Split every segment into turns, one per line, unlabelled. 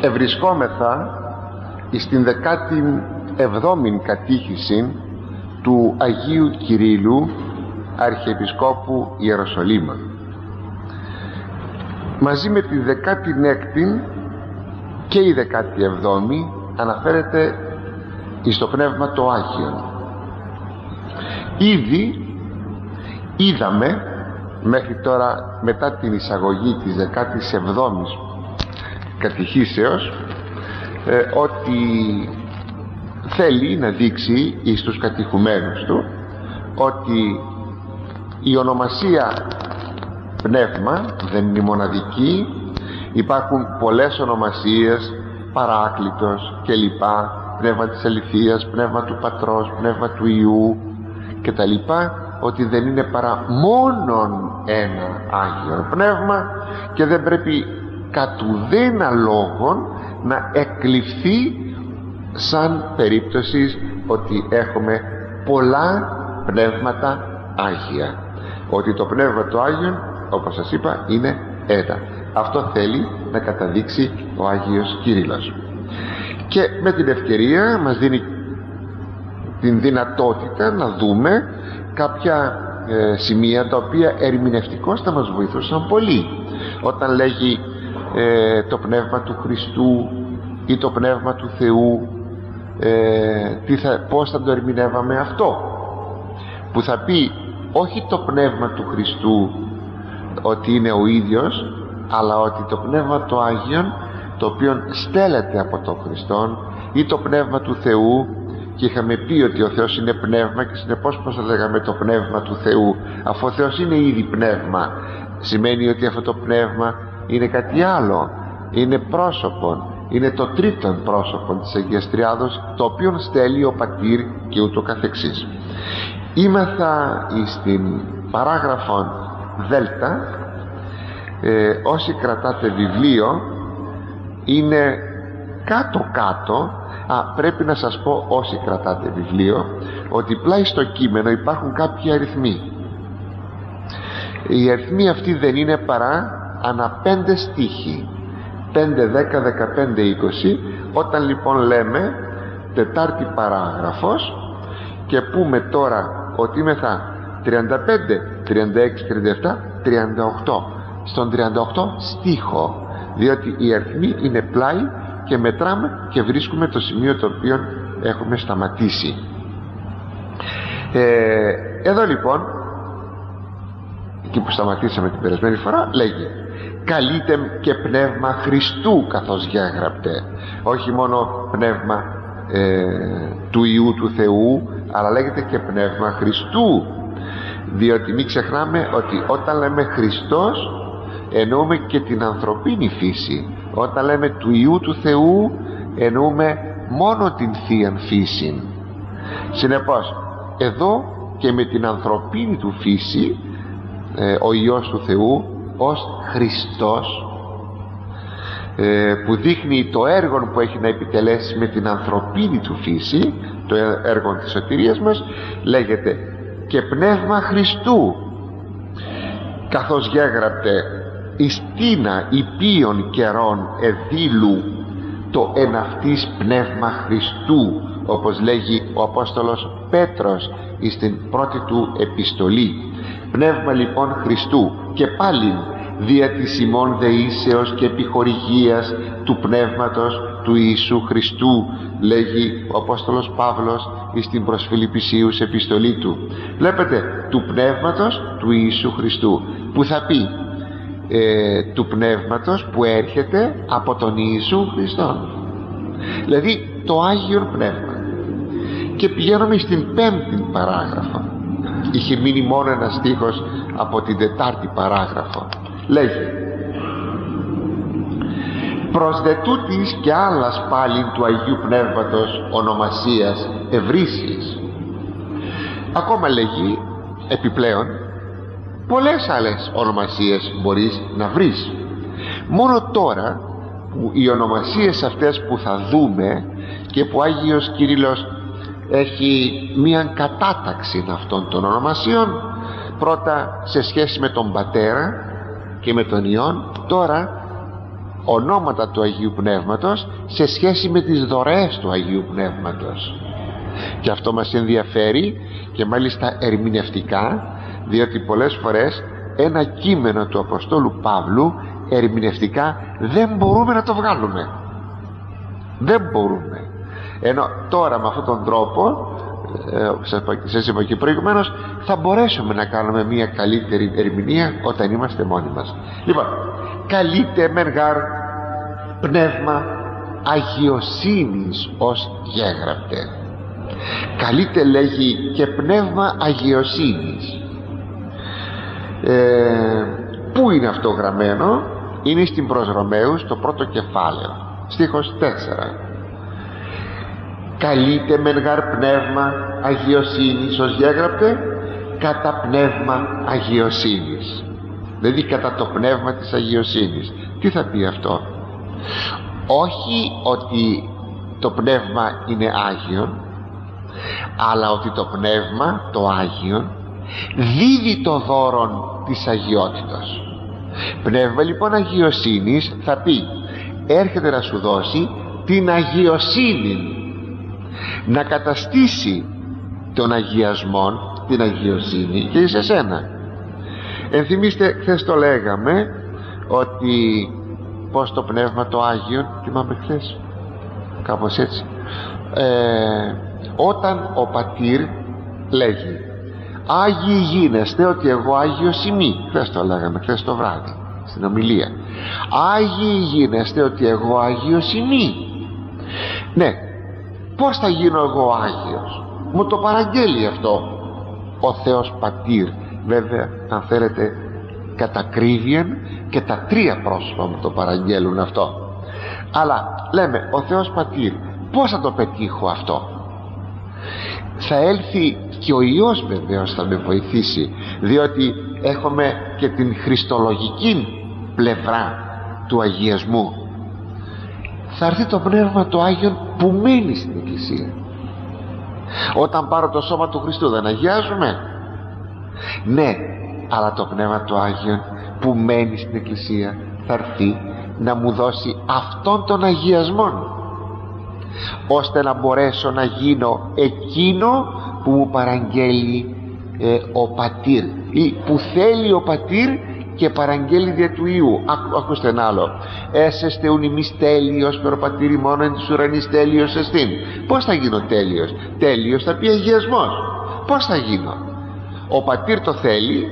ευρισκόμεθα στην δεκάτη εβδόμην κατήχηση του Αγίου Κυρίλου Αρχιεπισκόπου Ιεροσολύμα μαζί με τη δεκάτη έκτη και η δεκάτη εβδόμη αναφέρεται στο Πνεύμα το Άγιον. Ήδη είδαμε μέχρι τώρα μετά την εισαγωγή της δεκάτης εβδόμης κατηχήσεως ε, ότι θέλει να δείξει εις τους κατηχουμένους του ότι η ονομασία πνεύμα δεν είναι μοναδική. Υπάρχουν πολλές ονομασίες παράκλητος και λοιπά πνεύμα της αληθείας, πνεύμα του πατρός, πνεύμα του Ιού και τα λοιπά ότι δεν είναι παρά μόνον ένα Άγιο Πνεύμα και δεν πρέπει κατ' ουδένα λόγον να εκλειφθεί σαν περίπτωσης ότι έχουμε πολλά πνεύματα Άγια. Ότι το Πνεύμα του Άγιον όπως σας είπα είναι ένα αυτό θέλει να καταδείξει ο Άγιος Κύριλλος και με την ευκαιρία μας δίνει την δυνατότητα να δούμε κάποια ε, σημεία τα οποία ερμηνευτικώς θα μας βοηθούσαν πολύ. Όταν λέγει ε, το πνεύμα του Χριστού ή το πνεύμα του Θεού ε, τι θα, πώς θα το ερμηνεύαμε αυτό που θα πει όχι το πνεύμα του Χριστού ότι είναι ο ίδιος αλλά ότι το πνεύμα του Άγιον το οποίο στέλνεται από τον Χριστό ή το πνεύμα του Θεού και είχαμε πει ότι ο Θεός είναι πνεύμα και συνεπώς πως θα λέγαμε το πνεύμα του Θεού αφού ο Θεός είναι ήδη πνεύμα. Σημαίνει ότι αυτό το πνεύμα είναι κάτι άλλο. Είναι πρόσωπο είναι το τρίτο πρόσωπο της Αγίας Τριάδος το οποίο στέλνει ο Πατήρ και ούτω καθεξής. Είμαθα στην παράγραφο Δέλτα ε, όσοι κρατάτε βιβλίο είναι κάτω κάτω. Α, πρέπει να σας πω όσοι κρατάτε βιβλίο ότι πλάι στο κείμενο υπάρχουν κάποιοι αριθμοί. Οι αριθμοί αυτοί δεν είναι παρά ανά πέντε στίχοι. 5, 10, 15, 20 όταν λοιπόν λέμε τετάρτη παράγραφος και πούμε τώρα ότι είμαι θα 35, 36, 37, 38 στον 38 στίχο. Διότι οι αριθμοί είναι πλάι και μετράμε και βρίσκουμε το σημείο το οποίο έχουμε σταματήσει. Ε, εδώ λοιπόν εκεί που σταματήσαμε την περασμένη φορά λέγει καλείται και πνεύμα Χριστού καθώς γέγραπτε όχι μόνο πνεύμα ε, του Ιού του Θεού αλλά λέγεται και πνεύμα Χριστού. Διότι μην ξεχνάμε ότι όταν λέμε Χριστός εννοούμε και την ανθρωπίνη φύση. Όταν λέμε του Ιού του Θεού εννοούμε μόνο την Θεία Φύση συνεπώς εδώ και με την ανθρωπίνη του φύση ε, ο Υιός του Θεού ως Χριστός ε, που δείχνει το έργο που έχει να επιτελέσει με την ανθρωπίνη του φύση το έργο της σωτηρίας μας λέγεται και πνεύμα Χριστού καθώς γέγραπτε εις τίνα υπείων καιρών εδήλου το εναυτής πνεύμα Χριστού όπως λέγει ο Απόστολος Πέτρος εις την πρώτη του επιστολή πνεύμα λοιπόν Χριστού και πάλι δια της ημών δεήσεως και επιχορηγίας του πνεύματος του Ιησού Χριστού λέγει ο Απόστολος Παύλος εις την προς Φιλιππισίους επιστολή του. Βλέπετε του πνεύματος του Ιησού Χριστού που θα πει ε, του πνεύματος που έρχεται από τον Ιησού Χριστό δηλαδή το Άγιο Πνεύμα. Και πηγαίνουμε στην πέμπτη παράγραφο είχε μείνει μόνο ένας στίχος από την τετάρτη παράγραφο. Λέγει προς δετούτης και άλλας πάλι του Αγίου Πνεύματος ονομασίας ευρύσιες ακόμα λέγει επιπλέον πολλές άλλες ονομασίες μπορείς να βρεις. Μόνο τώρα που οι ονομασίες αυτές που θα δούμε και που Άγιος Κύριλλος έχει μία κατάταξη αυτών των ονομασιών. Πρώτα σε σχέση με τον Πατέρα και με τον Υιόν. Τώρα ονόματα του Αγίου Πνεύματος σε σχέση με τις δωρεές του Αγίου Πνεύματος. Και αυτό μας ενδιαφέρει και μάλιστα ερμηνευτικά διότι πολλές φορές ένα κείμενο του Αποστόλου Παύλου ερμηνευτικά δεν μπορούμε να το βγάλουμε. Δεν μπορούμε ενώ τώρα με αυτόν τον τρόπο ε, σας είπα και προηγουμένως θα μπορέσουμε να κάνουμε μια καλύτερη ερμηνεία όταν είμαστε μόνοι μας. Λοιπόν καλείται μεργάρ πνεύμα αγιοσύνης ως γέγραπτε. Καλείται λέγει και πνεύμα αγιοσύνης. Ε, πού είναι αυτό γραμμένο; Είναι στην προς Ρωμαίους το πρώτο κεφάλαιο στίχος 4 καλείται μεργάρ πνεύμα αγιοσύνης ως γέγραπτε κατά πνεύμα αγιοσύνης. Δηλαδή κατά το πνεύμα της αγιοσύνης. Τι θα πει αυτό; Όχι ότι το πνεύμα είναι Άγιον αλλά ότι το πνεύμα το Άγιον δίδει το δώρο της αγιότητας πνεύμα λοιπόν αγιοσύνης θα πει έρχεται να σου δώσει την αγιοσύνη να καταστήσει τον αγιασμό την αγιοσύνη και σε σένα. Ενθυμίστε χθες το λέγαμε ότι πως το πνεύμα το Άγιον θυμάμαι χθες κάπως έτσι ε, όταν ο πατήρ λέγει Άγιοι γίνεστε ότι εγώ Άγιος ημί χθες το λέγαμε χθες το βράδυ στην ομιλία. Άγιοι γίνεστε ότι εγώ Άγιος ημί ναι πως θα γίνω εγώ Άγιος; Μου το παραγγέλει αυτό. Ο Θεός Πατήρ βέβαια αν θέλετε κατακρίβιαν και τα τρία πρόσωπα μου το παραγγέλουν αυτό. Αλλά λέμε ο Θεός Πατήρ πως θα το πετύχω αυτό; Θα έλθει και ο Υιός βεβαίως θα με βοηθήσει διότι έχουμε και την χριστολογική πλευρά του αγιασμού θα έρθει το Πνεύμα του Άγιον που μένει στην Εκκλησία. Όταν πάρω το σώμα του Χριστού δεν αγιάζουμε ναι αλλά το Πνεύμα του Άγιον που μένει στην Εκκλησία θα έρθει να μου δώσει αυτόν τον αγιασμό ώστε να μπορέσω να γίνω εκείνο που μου παραγγέλει ε, ο πατήρ ή που θέλει ο πατήρ και παραγγέλει δια του Ιού. Άκου, ακούστε ένα άλλο. Έσεστε ουν ημείς τέλειος πατήρι μόνο εν της ουρανής τέλειος εστίν πως θα γίνω τέλειος; Τέλειος θα πει αγιασμός. Πως θα γίνω; Ο πατήρ το θέλει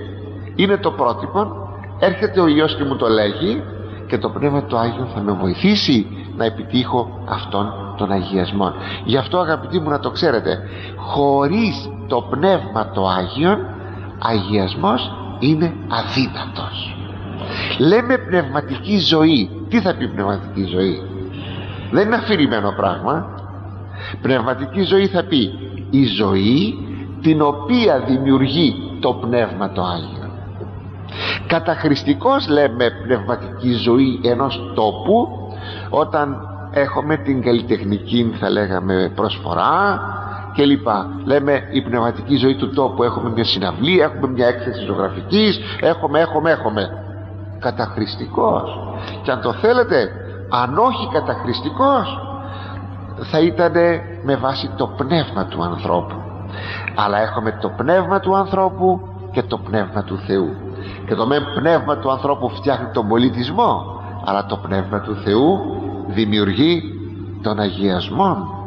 είναι το πρότυπο έρχεται ο Υιός και μου το λέγει και το Πνεύμα του Άγιο θα με βοηθήσει να επιτύχω αυτόν τον αγιασμό γι' αυτό αγαπητοί μου να το ξέρετε χωρίς το Πνεύμα το Άγιο αγιασμός είναι αδύνατος. Λέμε πνευματική ζωή. Τι θα πει πνευματική ζωή; Δεν είναι αφηρημένο πράγμα. Πνευματική ζωή θα πει η ζωή την οποία δημιουργεί το Πνεύμα το Άγιο. Καταχρηστικός λέμε πνευματική ζωή ενός τόπου όταν έχουμε την καλλιτεχνική θα λέγαμε προσφορά και λοιπά λέμε η πνευματική ζωή του τόπου έχουμε μια συναυλία έχουμε μια έκθεση ζωγραφικής έχουμε έχουμε έχουμε. Καταχρηστικός. Και αν το θέλετε αν όχι καταχρηστικός θα ήταν με βάση το πνεύμα του ανθρώπου. Αλλά έχουμε το πνεύμα του ανθρώπου και το πνεύμα του Θεού. Και το με πνεύμα του ανθρώπου φτιάχνει τον πολιτισμό αλλά το πνεύμα του Θεού δημιουργεί τον αγιασμό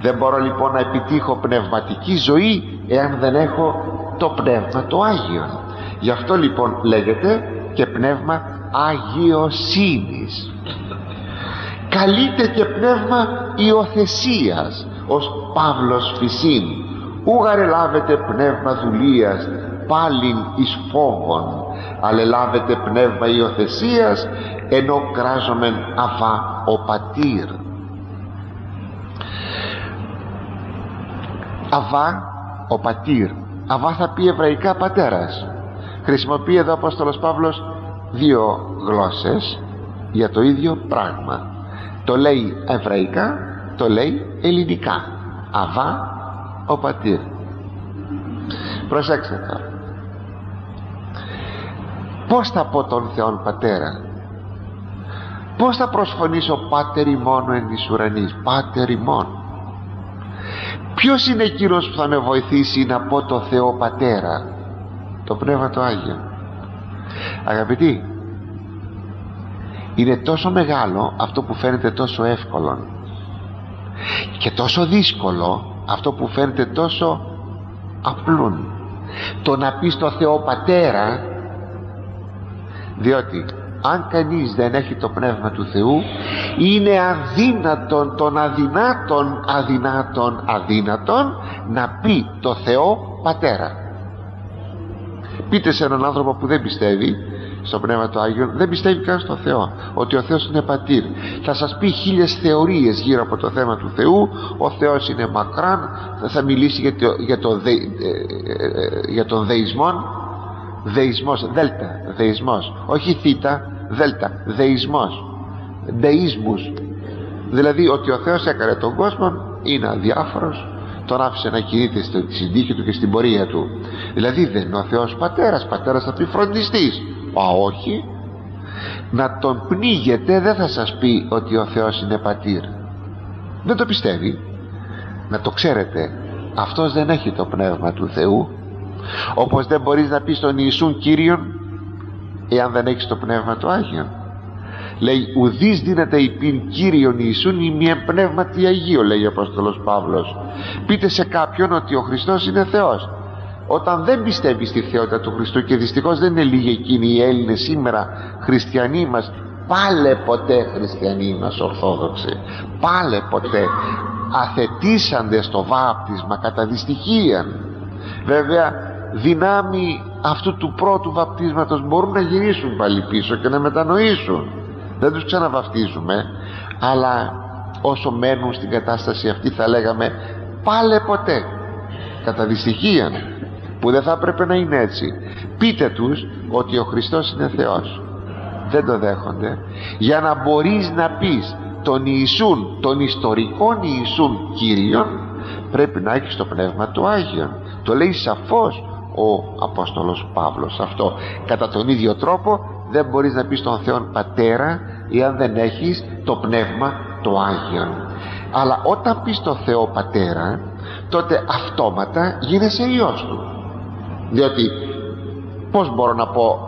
δεν μπορώ λοιπόν να επιτύχω πνευματική ζωή εάν δεν έχω το πνεύμα το Άγιο. Γι' αυτό λοιπόν λέγεται και πνεύμα αγιοσύνης. Καλείται και πνεύμα υιοθεσίας ως Παύλος Φυσίν. Ούγαρε λάβετε πνεύμα δουλείας πάλιν εις φόβον. Αλλά λάβετε πνεύμα υιοθεσίας ενώ κράζομεν αβά ο πατήρ αβά ο πατήρ. Αβά θα πει εβραϊκά πατέρας. Χρησιμοποιεί εδώ ο Απόστολος Παύλος δύο γλώσσες για το ίδιο πράγμα. Το λέει εβραϊκά το λέει ελληνικά. Αβά ο πατήρ. Προσέξτε τώρα. Πως θα πω τον Θεόν Πατέρα; Πως θα προσφωνήσω πάτερ ημών εν εις ουρανής πάτερ ημών ποιος είναι εκείνος που θα με βοηθήσει να πω το Θεό Πατέρα το Πνεύμα το Άγιο; Αγαπητοί είναι τόσο μεγάλο αυτό που φαίνεται τόσο εύκολο και τόσο δύσκολο αυτό που φαίνεται τόσο απλούν το να πεις στο Θεό Πατέρα διότι αν κανείς δεν έχει το Πνεύμα του Θεού είναι αδύνατον των αδυνάτων αδυνάτων αδύνατον να πει το Θεό Πατέρα. Πείτε σε έναν άνθρωπο που δεν πιστεύει στο Πνεύμα του Άγιο δεν πιστεύει καν στο Θεό ότι ο Θεός είναι πατήρ. Θα σας πει χίλιες θεωρίες γύρω από το θέμα του Θεού. Ο Θεός είναι μακράν θα μιλήσει για, το, για, το δε, ε, ε, για τον δεισμό δεισμός δέλτα δεισμός όχι θήτα δέλτα. Δεισμός δείσμους δηλαδή ότι ο Θεός έκανε τον κόσμο είναι αδιάφορος τον άφησε να κινείται στην τύχη του και στην πορεία του. Δηλαδή δεν είναι ο Θεός πατέρας πατέρας θα πει φροντιστής. Α όχι. Να τον πνίγετε δεν θα σας πει ότι ο Θεός είναι πατήρ. Δεν το πιστεύει. Να το ξέρετε αυτός δεν έχει το πνεύμα του Θεού. Όπως δεν μπορείς να πεις τον Ιησούν Κύριον εάν δεν έχεις το πνεύμα του Άγιον. Λέει ουδείς δίνεται υπήν Κύριον Ιησούν ή μια πνεύματι Αγίο λέει ο Απόστολος Παύλος. Πείτε σε κάποιον ότι ο Χριστός είναι Θεός. Όταν δεν πιστεύει στη θεότητα του Χριστού και δυστυχώς δεν είναι λίγοι εκείνοι οι Έλληνες σήμερα χριστιανοί μας πάλε ποτέ χριστιανοί μας ορθόδοξοι πάλε ποτέ αθετήσανται στο βάπτισμα κατά δυστυχία βέβαια δυνάμει αυτού του πρώτου βαπτίσματος μπορούν να γυρίσουν πάλι πίσω και να μετανοήσουν. Δεν τους ξαναβαπτίζουμε αλλά όσο μένουν στην κατάσταση αυτή θα λέγαμε πάλε ποτέ κατά δυστυχία που δεν θα έπρεπε να είναι έτσι. Πείτε τους ότι ο Χριστός είναι Θεός. Δεν το δέχονται. Για να μπορείς να πεις τον Ιησούν τον ιστορικό Ιησούν Κύριον πρέπει να έχεις το Πνεύμα του Άγιον. Το λέει σαφώς ο Απόστολος Παύλος. Αυτό κατά τον ίδιο τρόπο δεν μπορείς να πεις τον Θεό Πατέρα εάν δεν έχεις το Πνεύμα του Άγιον αλλά όταν πεις τον Θεό Πατέρα τότε αυτόματα γίνεσαι Υιός Του. Διότι πως μπορώ να πω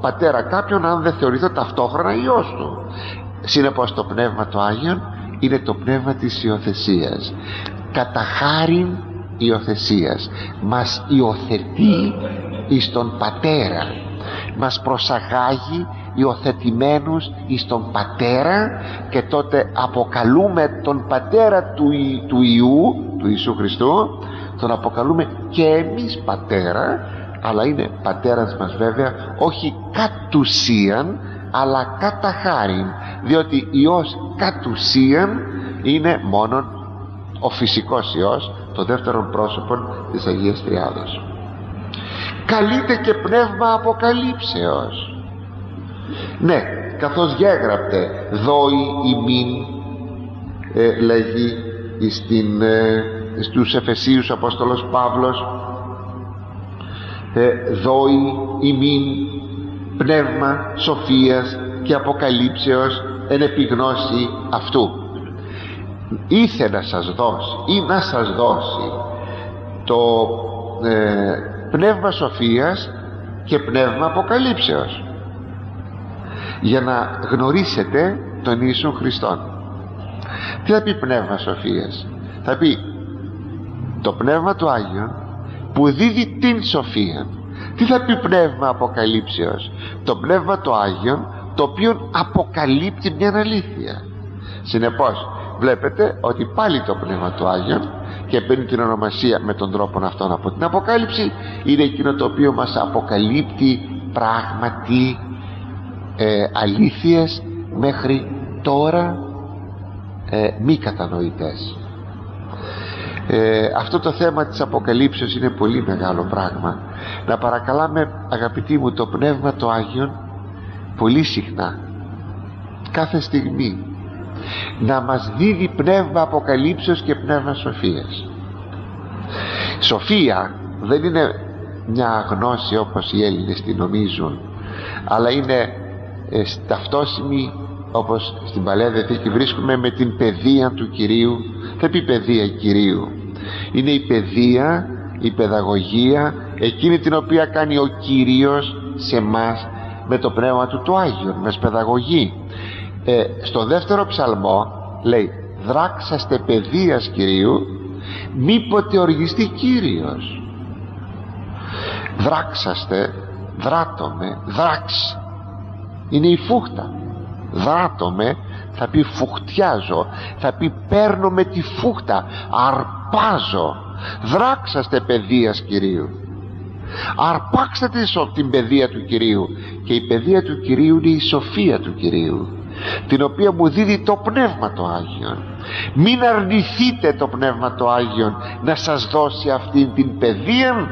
πατέρα κάποιον αν δεν θεωρηθώ ταυτόχρονα Υιός Του. Συνεπώς το Πνεύμα του Άγιον είναι το πνεύμα της υιοθεσίας. Κατά χάριν υιοθεσίας. Μας υιοθετεί εις τον Πατέρα. Μας προσαγάγει υιοθετημένους εις τον Πατέρα και τότε αποκαλούμε τον Πατέρα του, του Ιού του Ιησού Χριστού τον αποκαλούμε και εμείς Πατέρα αλλά είναι Πατέρας μας βέβαια όχι κατ' ουσίαν αλλά κατά χάριν διότι Υιός κατ' ουσίαν είναι μόνον ο φυσικός Υιός το δεύτερο πρόσωπο της Αγίας Τριάδος. Καλείται και πνεύμα αποκαλύψεως. Ναι καθώς γέγραπτε δόη ημίν ε, λέγει στην, ε, στους Εφεσίους Απόστολος Παύλος ε, δόη ημίν πνεύμα σοφίας και αποκαλύψεως εν επιγνώση αυτού ήθε να σας δώσει ή να σας δώσει το ε, πνεύμα σοφίας και πνεύμα αποκαλύψεως. Για να γνωρίσετε τον Ιησού Χριστόν. Τι θα πει πνεύμα σοφίας; Θα πει το πνεύμα του Άγιον που δίδει την σοφία. Τι θα πει πνεύμα αποκαλύψεως; Το πνεύμα του Άγιον το οποίο αποκαλύπτει μια αλήθεια συνεπώς βλέπετε ότι πάλι το πνεύμα του Άγιον και παίρνει την ονομασία με τον τρόπο αυτόν από την αποκάλυψη είναι εκείνο το οποίο μας αποκαλύπτει πράγματι ε, αλήθειες μέχρι τώρα ε, μη κατανοητές. Ε, αυτό το θέμα της αποκαλύψεως είναι πολύ μεγάλο πράγμα. Να παρακαλάμε αγαπητοί μου το Πνεύμα το Άγιον πολύ συχνά κάθε στιγμή να μας δίδει πνεύμα αποκαλύψεως και πνεύμα σοφίας. Σοφία δεν είναι μια γνώση όπως οι Έλληνες την νομίζουν αλλά είναι ε, ταυτόσιμη όπως στην Παλαιά Διαθήκη βρίσκουμε με την παιδεία του Κυρίου. Θα πει παιδεία Κυρίου. Είναι η παιδεία η παιδαγωγία εκείνη την οποία κάνει ο Κύριος σε μας με το πνεύμα του του Άγιον μας παιδαγωγεί ε, στο δεύτερο ψαλμό λέει δράξαστε παιδείας Κυρίου μήποτε οργιστεί Κύριος δράξαστε δράτομαι δράξ είναι η φούχτα. Δράτομαι θα πει φουχτιάζω θα πει παίρνω με τη φούχτα αρπάζω δράξαστε παιδείας Κυρίου αρπάξτε την παιδεία του Κυρίου και η παιδεία του Κυρίου είναι η σοφία του Κυρίου την οποία μου δίδει το Πνεύμα το Άγιον. Μην αρνηθείτε το Πνεύμα το Άγιον να σας δώσει αυτήν την παιδεία.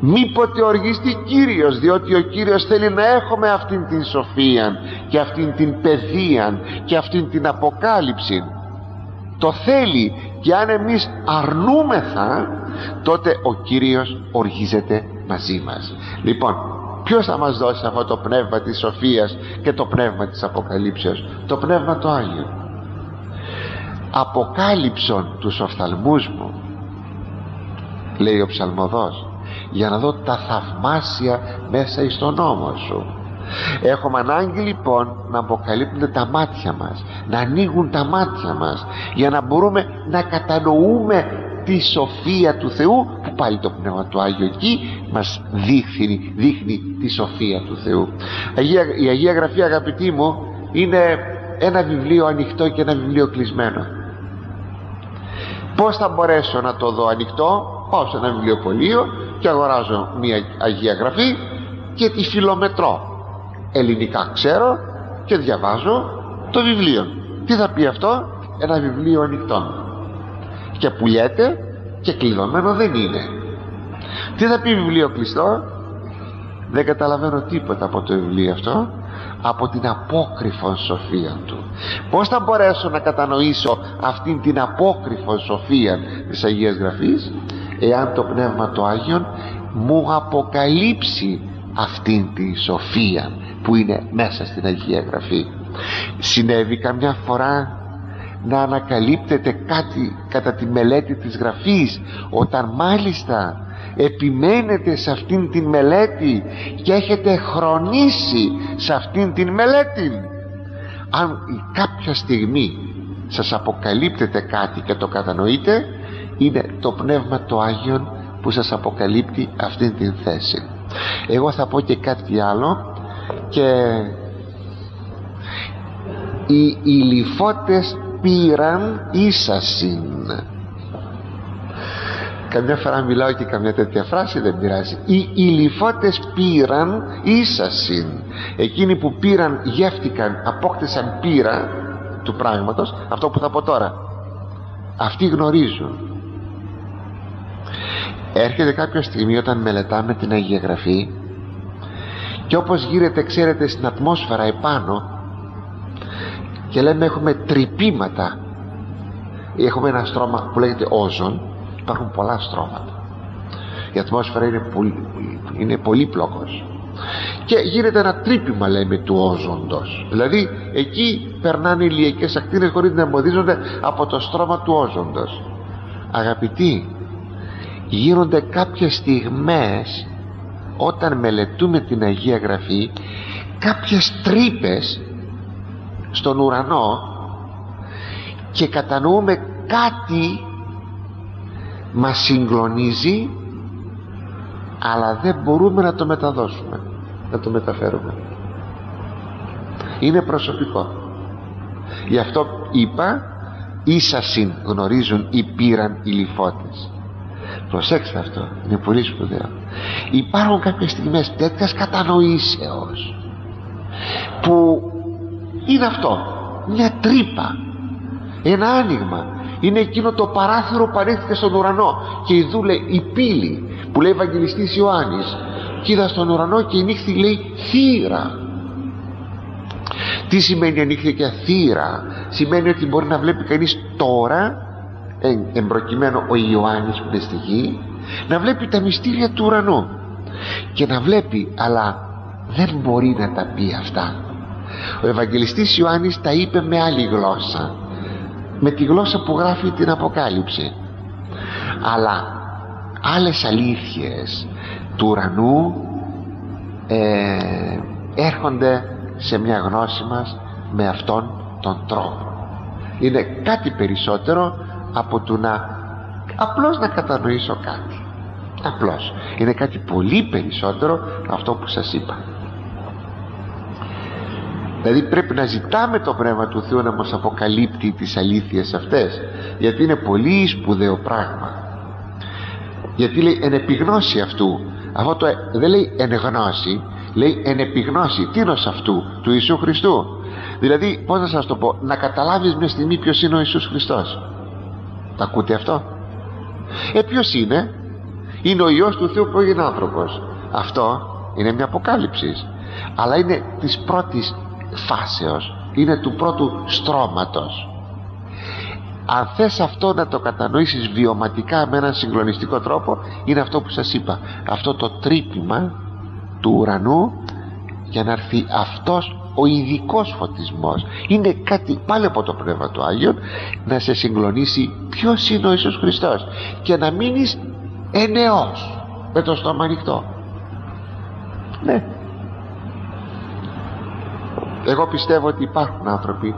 Μήποτε οργιστεί Κύριος διότι ο Κύριος θέλει να έχουμε αυτήν την σοφία και αυτήν την παιδεία και αυτήν την αποκάλυψη. Το θέλει και αν εμείς αρνούμεθα τότε ο Κύριος οργίζεται μαζί μας. Λοιπόν ποιος θα μας δώσει αυτό το πνεύμα της σοφίας και το πνεύμα της αποκαλύψεως; Το πνεύμα το Άγιο αποκάλυψον τους οφθαλμούς μου λέει ο ψαλμοδός για να δω τα θαυμάσια μέσα εις τον νόμο σου. Έχουμε ανάγκη λοιπόν να αποκαλύπτουν τα μάτια μας να ανοίγουν τα μάτια μας για να μπορούμε να κατανοούμε τη σοφία του Θεού που πάλι το Πνεύμα του Άγιο εκεί μας δείχνει, δείχνει τη σοφία του Θεού. Η Αγία Γραφή αγαπητοί μου είναι ένα βιβλίο ανοιχτό και ένα βιβλίο κλεισμένο. Πως θα μπορέσω να το δω ανοιχτό; Πάω σε ένα βιβλιοπωλείο και αγοράζω μια Αγία Γραφή και τη φιλομετρώ. Ελληνικά ξέρω και διαβάζω το βιβλίο. Τι θα πει αυτό; Ένα βιβλίο ανοιχτό και πουλιέται και κλειδωμένο δεν είναι. Τι θα πει βιβλίο κλειστό; Δεν καταλαβαίνω τίποτα από το βιβλίο αυτό από την απόκριφον σοφία του. Πως θα μπορέσω να κατανοήσω αυτήν την απόκριφον σοφία της Αγίας Γραφής εάν το Πνεύμα το Άγιον μου αποκαλύψει αυτήν τη σοφία που είναι μέσα στην Αγία Γραφή. Συνέβη καμιά φορά να ανακαλύπτεται κάτι κατά τη μελέτη της Γραφής όταν μάλιστα επιμένετε σε αυτήν την μελέτη και έχετε χρονίσει σε αυτήν την μελέτη. Αν κάποια στιγμή σας αποκαλύπτεται κάτι και το κατανοείτε είναι το Πνεύμα το Άγιον που σας αποκαλύπτει αυτήν την θέση. Εγώ θα πω και κάτι άλλο και οι ηλιφώτες πήραν ίσασιν καμιά φορά μιλάω και καμιά τέτοια φράση δεν πειράζει. Οι ηλιφώτες πήραν ίσασιν εκείνοι που πήραν γεύτηκαν απόκτησαν πείρα του πράγματος. Αυτό που θα πω τώρα. Αυτοί γνωρίζουν. Έρχεται κάποια στιγμή όταν μελετάμε την Αγία Γραφή και όπως γύρεται ξέρετε στην ατμόσφαιρα επάνω και λέμε έχουμε τρυπήματα. Έχουμε ένα στρώμα που λέγεται όζον. Υπάρχουν πολλά στρώματα. Η ατμόσφαιρα είναι πολύ, είναι πολύπλοκος και γίνεται ένα τρύπημα λέμε του όζοντος. Δηλαδή εκεί περνάνε ηλιακές ακτίνες χωρίς να εμποδίζονται από το στρώμα του όζοντος. Αγαπητοί γίνονται κάποιες στιγμές όταν μελετούμε την Αγία Γραφή κάποιες τρύπες στον ουρανό και κατανοούμε κάτι μας συγκλονίζει αλλά δεν μπορούμε να το μεταδώσουμε να το μεταφέρουμε. Είναι προσωπικό. Γι' αυτό είπα ίσα γνωρίζουν ή πήραν οι λιφώτες προσέξτε αυτό είναι πολύ σπουδαίο. Υπάρχουν κάποιες στιγμές τέτοιας κατανοήσεως που είναι αυτό. Μια τρύπα. Ένα άνοιγμα. Είναι εκείνο το παράθυρο που ανέχθηκε στον ουρανό. Και η λέει η πύλη που λέει Ευαγγελιστής Ιωάννης. Και είδα στον ουρανό και η νύχτη λέει θύρα. Τι σημαίνει ανοίχθηκε θύρα; Σημαίνει ότι μπορεί να βλέπει κανείς τώρα εμπροκειμένο ο Ιωάννης που είναι στη γη να βλέπει τα μυστήρια του ουρανού. Και να βλέπει αλλά δεν μπορεί να τα πει αυτά ο Ευαγγελιστής Ιωάννης τα είπε με άλλη γλώσσα με τη γλώσσα που γράφει την Αποκάλυψη. Αλλά άλλες αλήθειες του ουρανού ε, έρχονται σε μια γνώση μας με αυτόν τον τρόπο. Είναι κάτι περισσότερο από το να απλώς να κατανοήσω κάτι. Απλώς. Είναι κάτι πολύ περισσότερο αυτό που σας είπα δηλαδή πρέπει να ζητάμε το Πνεύμα του Θεού να μας αποκαλύπτει τις αλήθειες αυτές γιατί είναι πολύ σπουδαίο πράγμα. Γιατί λέει εν επιγνώση αυτού αυτό το, δεν λέει εν γνώση λέει εν επιγνώση τίνος αυτού του Ιησού Χριστού. Δηλαδή πως να σας το πω να καταλάβεις μια στιγμή ποιος είναι ο Ιησούς Χριστός. Τα ακούτε αυτό; Ε ποιος είναι; Είναι ο Υιός του Θεού που έγινε άνθρωπος. Αυτό είναι μια αποκάλυψη. Αλλά είναι της πρώτης φάσεως. Είναι του πρώτου στρώματος. Αν θες αυτό να το κατανοήσεις βιωματικά με έναν συγκλονιστικό τρόπο είναι αυτό που σας είπα. Αυτό το τρύπημα του ουρανού για να έρθει αυτός ο ειδικός φωτισμός. Είναι κάτι πάλι από το Πνεύμα του Άγιον να σε συγκλονίσει ποιος είναι ο Ιησούς Χριστός και να μείνεις ενεός με το στόμα ανοιχτό. Ναι εγώ πιστεύω ότι υπάρχουν άνθρωποι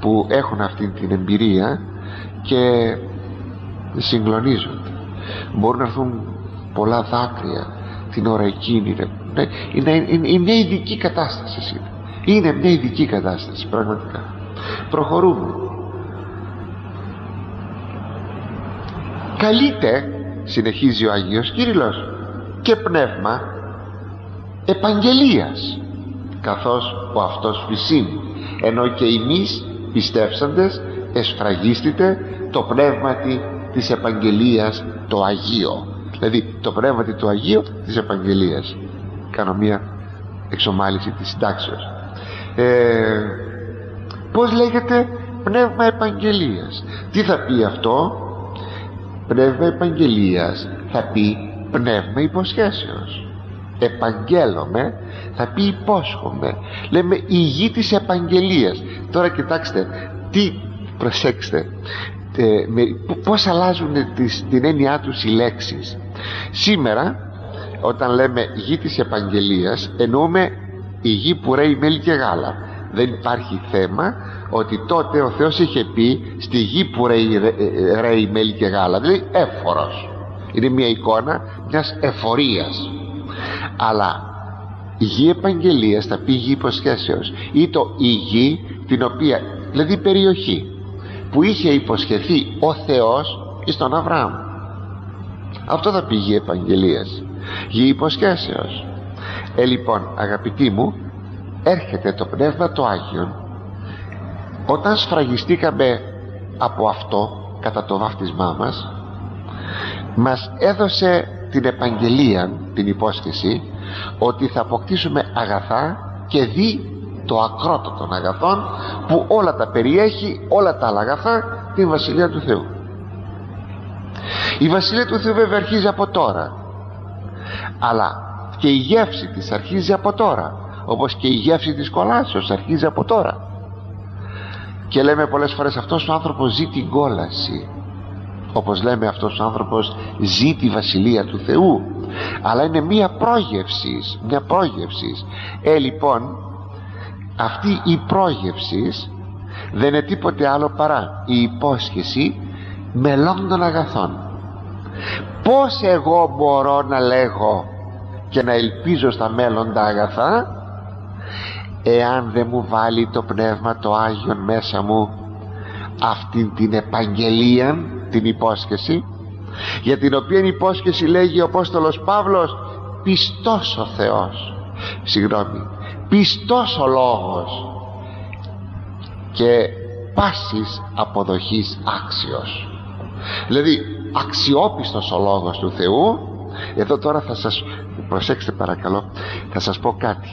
που έχουν αυτή την εμπειρία και συγκλονίζονται. Μπορούν να έρθουν πολλά δάκρυα την ώρα εκείνη ναι, είναι, είναι, είναι μια ειδική κατάσταση είναι. είναι μια ειδική κατάσταση πραγματικά. Προχωρούμε. Καλείται συνεχίζει ο Αγίος Κύριλλος και πνεύμα επαγγελίας καθώς ο αυτός φυσήν ενώ και εμείς πιστεύσαντες εσφραγίστητε το πνεύματι της επαγγελίας το Αγίο. Δηλαδή το πνεύματι του Αγίου της επαγγελίας. Κάνω μία εξομάλυση της συντάξεως. Ε, πως λέγεται πνεύμα επαγγελίας; Τι θα πει αυτό; Πνεύμα επαγγελίας θα πει πνεύμα υποσχέσεως. Επαγγέλλομαι θα πει υπόσχομαι λέμε η γη της επαγγελίας τώρα κοιτάξτε τι προσέξτε ε, με, πως αλλάζουν τις, την έννοιά τους οι λέξεις. Σήμερα όταν λέμε γη της επαγγελίας εννοούμε η γη που ρέει μέλι και γάλα δεν υπάρχει θέμα ότι τότε ο Θεός είχε πει στη γη που ρέει, ε, ρέει μέλι και γάλα δηλαδή έφορος. Είναι μια εικόνα μιας εφορίας. Αλλά η γη επαγγελίας θα πει γη υποσχέσεως. Ή το η γη την οποία δηλαδή περιοχή που είχε υποσχεθεί ο Θεός στον Αβραάμ. Αυτό θα πει γη επαγγελίας. Γη υποσχέσεως. Ε λοιπόν αγαπητοί μου έρχεται το Πνεύμα το Άγιον. Όταν σφραγιστήκαμε από αυτό κατά το βάφτισμά μας μας έδωσε την επαγγελία την υπόσχεση ότι θα αποκτήσουμε αγαθά και δει το ακρότο των αγαθών που όλα τα περιέχει όλα τα άλλα αγαθά την Βασιλεία του Θεού. Η Βασιλεία του Θεού βέβαια αρχίζει από τώρα. Αλλά και η γεύση της αρχίζει από τώρα όπως και η γεύση της κολάσεως αρχίζει από τώρα. Και λέμε πολλές φορές αυτός ο άνθρωπος ζει την κόλαση όπως λέμε αυτός ο άνθρωπος ζει τη Βασιλεία του Θεού. Αλλά είναι μία πρόγευσης μια πρόγευσης. Ε λοιπόν αυτή η πρόγευσης δεν είναι τίποτε άλλο παρά η υπόσχεση μελών των αγαθών. Πως εγώ μπορώ να λέγω και να ελπίζω στα μέλλοντα αγαθά εάν δεν μου βάλει το Πνεύμα το Άγιον μέσα μου αυτήν την επαγγελία την υπόσχεση για την οποία υπόσχεση λέγει ο Απόστολος Παύλος πιστός ο Θεός συγγνώμη πιστός ο Λόγος και πάσης αποδοχής άξιος δηλαδή αξιόπιστος ο Λόγος του Θεού. Εδώ τώρα θα σας προσέξτε παρακαλώ θα σας πω κάτι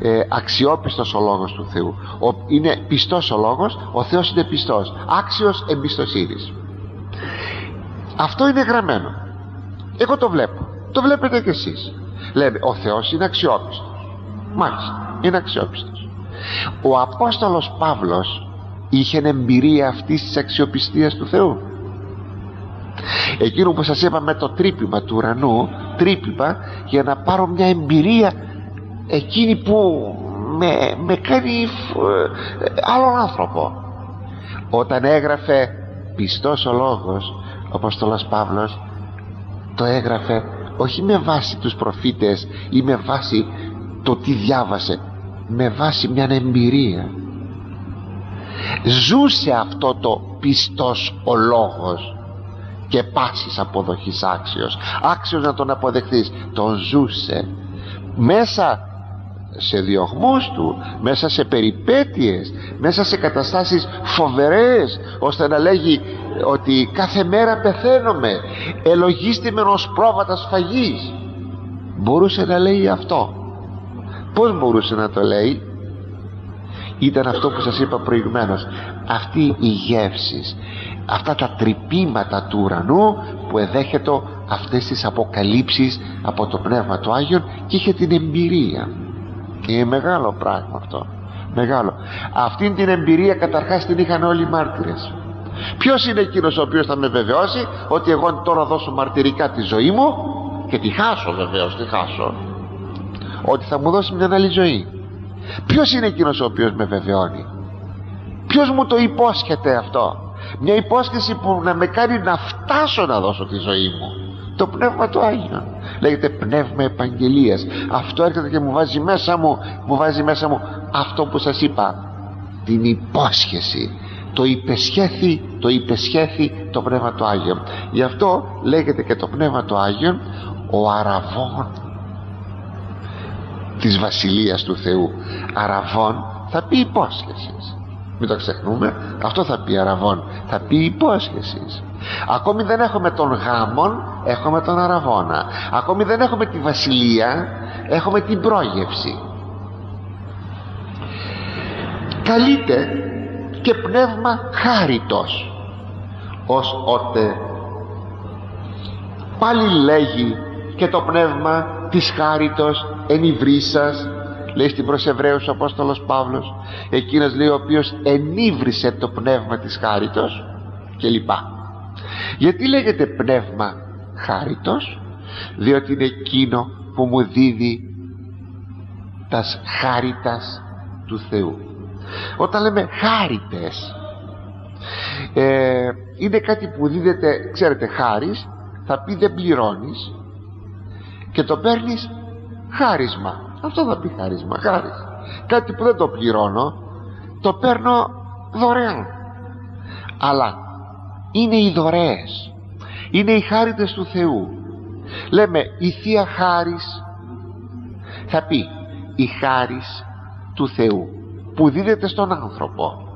ε, αξιόπιστος ο Λόγος του Θεού. Ο, είναι πιστός ο Λόγος ο Θεός είναι πιστός. Άξιος εμπιστοσύνης. Αυτό είναι γραμμένο. Εγώ το βλέπω. Το βλέπετε κι εσείς. Λέμε ο Θεός είναι αξιόπιστος. Μάλιστα είναι αξιόπιστος. Ο Απόστολος Παύλος είχε εμπειρία αυτής της αξιοπιστίας του Θεού. Εκείνο που σας είπα με το τρύπημα του ουρανού τρύπημα για να πάρω μια εμπειρία εκείνη που με, με κάνει ε, άλλον άνθρωπο. Όταν έγραφε πιστός ο λόγος ο Απόστολος Παύλος το έγραφε όχι με βάση τους προφήτες ή με βάση το τι διάβασε με βάση μια εμπειρία. Ζούσε αυτό το πιστός ο λόγος και πάσης αποδοχής άξιος. Άξιος να τον αποδεχθείς. Τον ζούσε. Μέσα σε διωγμούς του μέσα σε περιπέτειες μέσα σε καταστάσεις φοβερές ώστε να λέγει ότι κάθε μέρα πεθαίνομαι ελογίστε με ως πρόβατας σφαγής μπορούσε να λέει αυτό. Πως μπορούσε να το λέει; Ήταν αυτό που σας είπα προηγουμένως. Αυτή η γεύση αυτά τα τρυπήματα του ουρανού που εδέχεται αυτές τις αποκαλύψεις από το Πνεύμα του Άγιον και είχε την εμπειρία είναι μεγάλο πράγμα αυτό. Μεγάλο. Αυτήν την εμπειρία καταρχάς την είχαν όλοι οι μάρτυρες. Ποιος είναι εκείνος ο οποίος θα με βεβαιώσει ότι εγώ τώρα δώσω μαρτυρικά τη ζωή μου και τη χάσω βεβαίως τη χάσω. Ότι θα μου δώσει μια άλλη ζωή. Ποιος είναι εκείνος ο οποίος με βεβαιώνει; Ποιος μου το υπόσχεται αυτό; Μια υπόσχεση που να με κάνει να φτάσω να δώσω τη ζωή μου το πνεύμα του Άγιο λέγεται πνεύμα επαγγελίας. Αυτό έρχεται και μου βάζει μέσα μου μου βάζει μέσα μου αυτό που σας είπα. Την υπόσχεση. Το υπεσχέθη το υπεσχέθη το πνεύμα του Άγιο γι' αυτό λέγεται και το πνεύμα του Άγιο ο αραβών της Βασιλείας του Θεού. Αραβών θα πει υπόσχεσης μην το ξεχνούμε. Αυτό θα πει αραβών. Θα πει υπόσχεσης. Ακόμη δεν έχουμε τον γάμον έχουμε τον αραβόνα ακόμη δεν έχουμε τη βασιλεία έχουμε την πρόγευση. Καλείται και πνεύμα χάριτος. Ως ότε πάλι λέγει και το πνεύμα της χάριτος ενυβρίσας λέει στην προς Εβραίους ο Απόστολος Παύλος εκείνος λέει ο οποίος ενύβρισε το πνεύμα της χάριτος και λοιπά γιατί λέγεται πνεύμα χάριτος; Διότι είναι εκείνο που μου δίδει τας χάριτας του Θεού. Όταν λέμε χάριτες ε, είναι κάτι που δίδεται ξέρετε χάρις θα πει δεν πληρώνεις και το παίρνεις χάρισμα αυτό θα πει χάρισμα χάρις κάτι που δεν το πληρώνω το παίρνω δωρεάν. Αλλά είναι οι δωρεές. Είναι οι χάριτες του Θεού. Λέμε η Θεία Χάρις θα πει η χάρις του Θεού που δίδεται στον άνθρωπο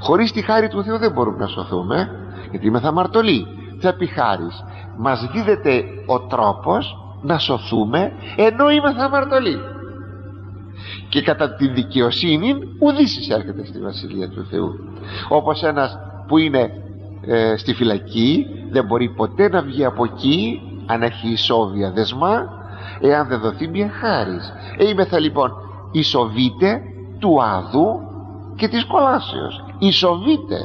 χωρίς τη χάρη του Θεού δεν μπορούμε να σωθούμε γιατί είμαι θα μαρτωλή θα πει χάρις μας δίδεται ο τρόπος να σωθούμε ενώ είμαι θα μαρτωλή και κατά τη δικαιοσύνη ουδής έρχεται στη Βασιλεία του Θεού. Όπως ένας που είναι ε, στη φυλακή δεν μπορεί ποτέ να βγει από εκεί αν έχει ισόβια δεσμά εάν δεν δοθεί μια χάρις. Ε, είμαι θα λοιπόν ισοβείτε του Άδου και της κολάσεως. Ισοβείτε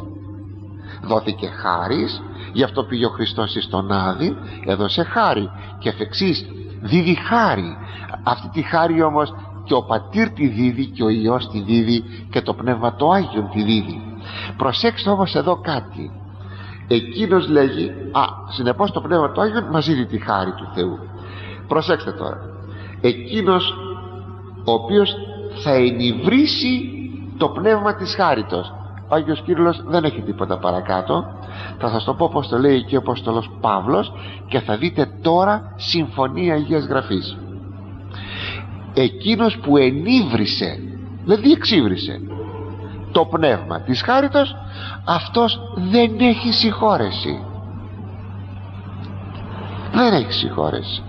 δόθηκε χάρις γι' αυτό πήγε ο Χριστός στον Άδη έδωσε χάρη. Και εφ' εξής δίδει χάρη. Αυτή τη χάρη όμως και ο πατήρ τη δίδει και ο Υιός τη δίδει και το Πνεύμα το Άγιον τη δίδει. Προσέξτε όμως εδώ κάτι. Εκείνος λέγει α συνεπώς το Πνεύμα το Άγιον μας δίδει τη χάρη του Θεού προσέξτε τώρα. Εκείνος ο οποίος θα ενυβρίσει το πνεύμα της χάριτος. Ο Άγιος Κύριλλος δεν έχει τίποτα παρακάτω θα σας το πω πως το λέει και ο Απόστολος Παύλος και θα δείτε τώρα συμφωνία Αγίας Γραφής. Εκείνος που ενύβρισε δηλαδή εξύβρισε το πνεύμα της χάριτος αυτός δεν έχει συγχώρεση. Δεν έχει συγχώρεση.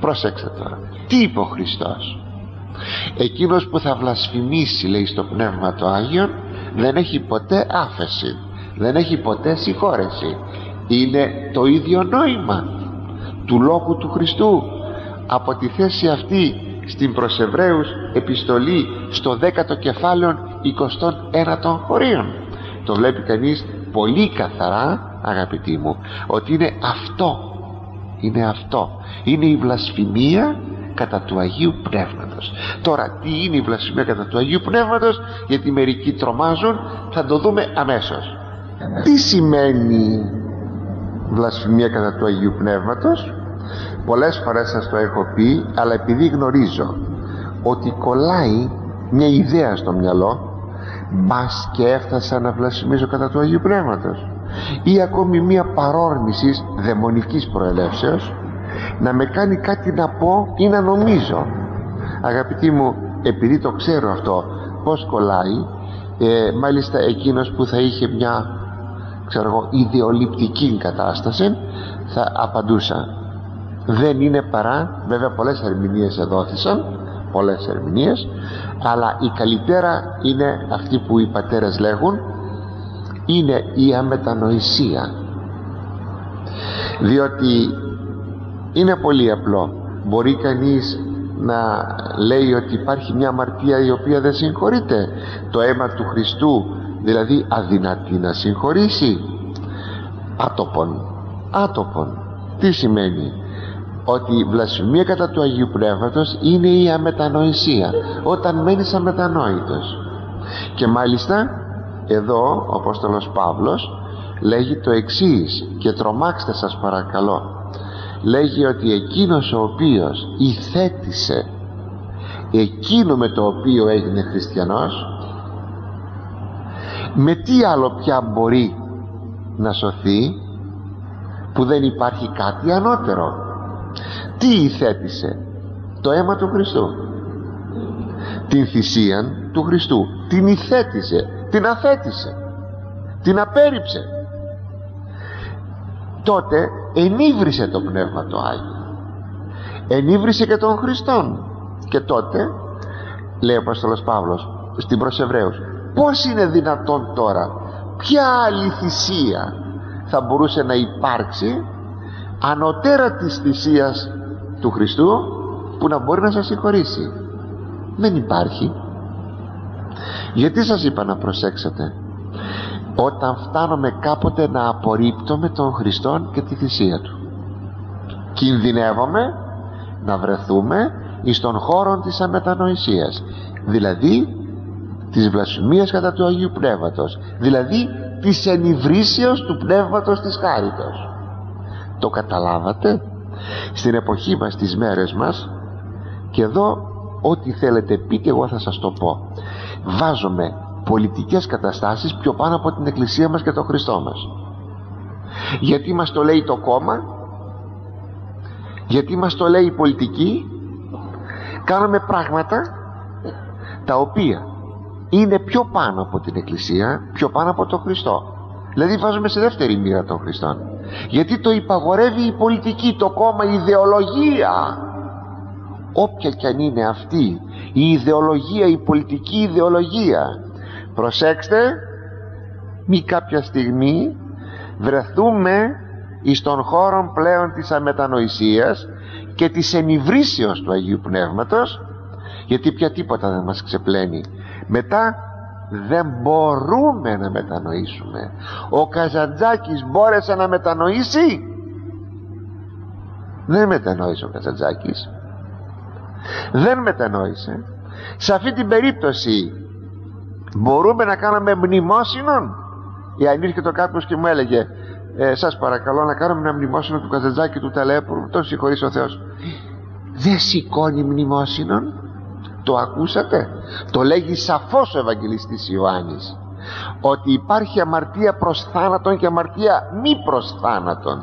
Προσέξτε τώρα τι είπε ο Χριστός; Εκείνος που θα βλασφημίσει λέει στο Πνεύμα το Άγιον δεν έχει ποτέ άφεση δεν έχει ποτέ συγχώρεση. Είναι το ίδιο νόημα του Λόγου του Χριστού. Από τη θέση αυτή στην προς Εβραίους επιστολή στο 10ο κεφάλαιο 21 χωρίων το βλέπει κανείς πολύ καθαρά αγαπητοί μου ότι είναι αυτό είναι αυτό. Είναι η βλασφημία κατά του Αγίου Πνεύματος. Τώρα τι είναι η βλασφημία κατά του Αγίου Πνεύματος γιατί μερικοί τρομάζουν θα το δούμε αμέσως τι σημαίνει βλασφημία κατά του Αγίου Πνεύματος; Πολλές φορές σας το έχω πει αλλά επειδή γνωρίζω ότι κολλάει μια ιδέα στο μυαλό μπας και έφτασα να βλασφημίζω κατά του Αγίου Πνεύματος. Ή ακόμη μια παρόρμηση δαιμονικής προελεύσεως να με κάνει κάτι να πω ή να νομίζω. Αγαπητοί μου επειδή το ξέρω αυτό πως κολλάει; Ε, μάλιστα εκείνος που θα είχε μια ξέρω εγώ ιδεολειπτική κατάσταση θα απαντούσα. Δεν είναι παρά βέβαια πολλές ερμηνείες εδόθησαν πολλές ερμηνείες αλλά η καλύτερα είναι αυτή που οι πατέρες λέγουν είναι η αμετανοησία. Διότι είναι πολύ απλό. Μπορεί κανείς να λέει ότι υπάρχει μια αμαρτία η οποία δεν συγχωρείται. Το αίμα του Χριστού δηλαδή αδυνατή να συγχωρήσει. Άτοπον. Άτοπον. Τι σημαίνει; Ότι η βλασφημία κατά του Αγίου Πνεύματος είναι η αμετανοησία. Όταν μένεις αμετανόητος. Και μάλιστα εδώ ο Απόστολος Παύλος λέγει το εξής και τρομάξτε σας παρακαλώ. Λέγει ότι εκείνος ο οποίος υθέτησε εκείνο με το οποίο έγινε χριστιανός με τι άλλο πια μπορεί να σωθεί που δεν υπάρχει κάτι ανώτερο; Τι υθέτησε; Το αίμα του Χριστού. Την θυσία του Χριστού. Την υθέτησε την αθέτησε την απέριψε τότε ενίβρισε το Πνεύμα το Άγιο. Ενίβρισε και τον Χριστόν. Και τότε λέει ο Απόστολος Παύλος στην προς Εβραίους πως είναι δυνατόν τώρα; Ποια άλλη θυσία θα μπορούσε να υπάρξει ανωτέρα της θυσίας του Χριστού που να μπορεί να σας συγχωρήσει; Δεν υπάρχει. Γιατί σας είπα να προσέξετε; Όταν φτάνουμε κάποτε να απορρίπτουμε τον Χριστόν και τη θυσία Του. Κινδυνεύουμε να βρεθούμε εις των χώρων της αμετανοησίας. Δηλαδή της βλασφημίας κατά του Αγίου Πνεύματος δηλαδή της ενυβρίσεως του Πνεύματος της Χάριτος. Το καταλάβατε; Στην εποχή μας τις μέρες μας και εδώ ό,τι θέλετε πείτε εγώ θα σας το πω. Βάζουμε πολιτικές καταστάσεις πιο πάνω από την εκκλησία μας και τον Χριστό μας. Γιατί μας το λέει το κόμμα; Γιατί μας το λέει η πολιτική; Κάνουμε πράγματα τα οποία είναι πιο πάνω από την εκκλησία πιο πάνω από τον Χριστό. Δηλαδή βάζουμε σε δεύτερη μοίρα τον Χριστό γιατί το υπαγορεύει η πολιτική το κόμμα η ιδεολογία. Όποια κι αν είναι αυτή η ιδεολογία η πολιτική ιδεολογία. Προσέξτε μη κάποια στιγμή βρεθούμε εις των χώρων πλέον της αμετανοησίας και της ενυβρίσεως του Αγίου Πνεύματος γιατί πια τίποτα δεν μας ξεπλένει μετά δεν μπορούμε να μετανοήσουμε. Ο Καζαντζάκης μπόρεσε να μετανοήσει. Δεν μετανόησε ο Καζαντζάκης. Δεν μετανόησε. Σε αυτή την περίπτωση μπορούμε να κάνουμε μνημόσυνον; Εάν ήρθε κάποιος και μου έλεγε ε, σας παρακαλώ να κάνουμε ένα μνημόσυνο του Καζαντζάκη του Ταλέπουρου τον συγχωρήσει ο Θεός δεν σηκώνει μνημόσυνον το ακούσατε; Το λέγει σαφώς ο Ευαγγελιστής Ιωάννης ότι υπάρχει αμαρτία προς θάνατον και αμαρτία μη προς θάνατον.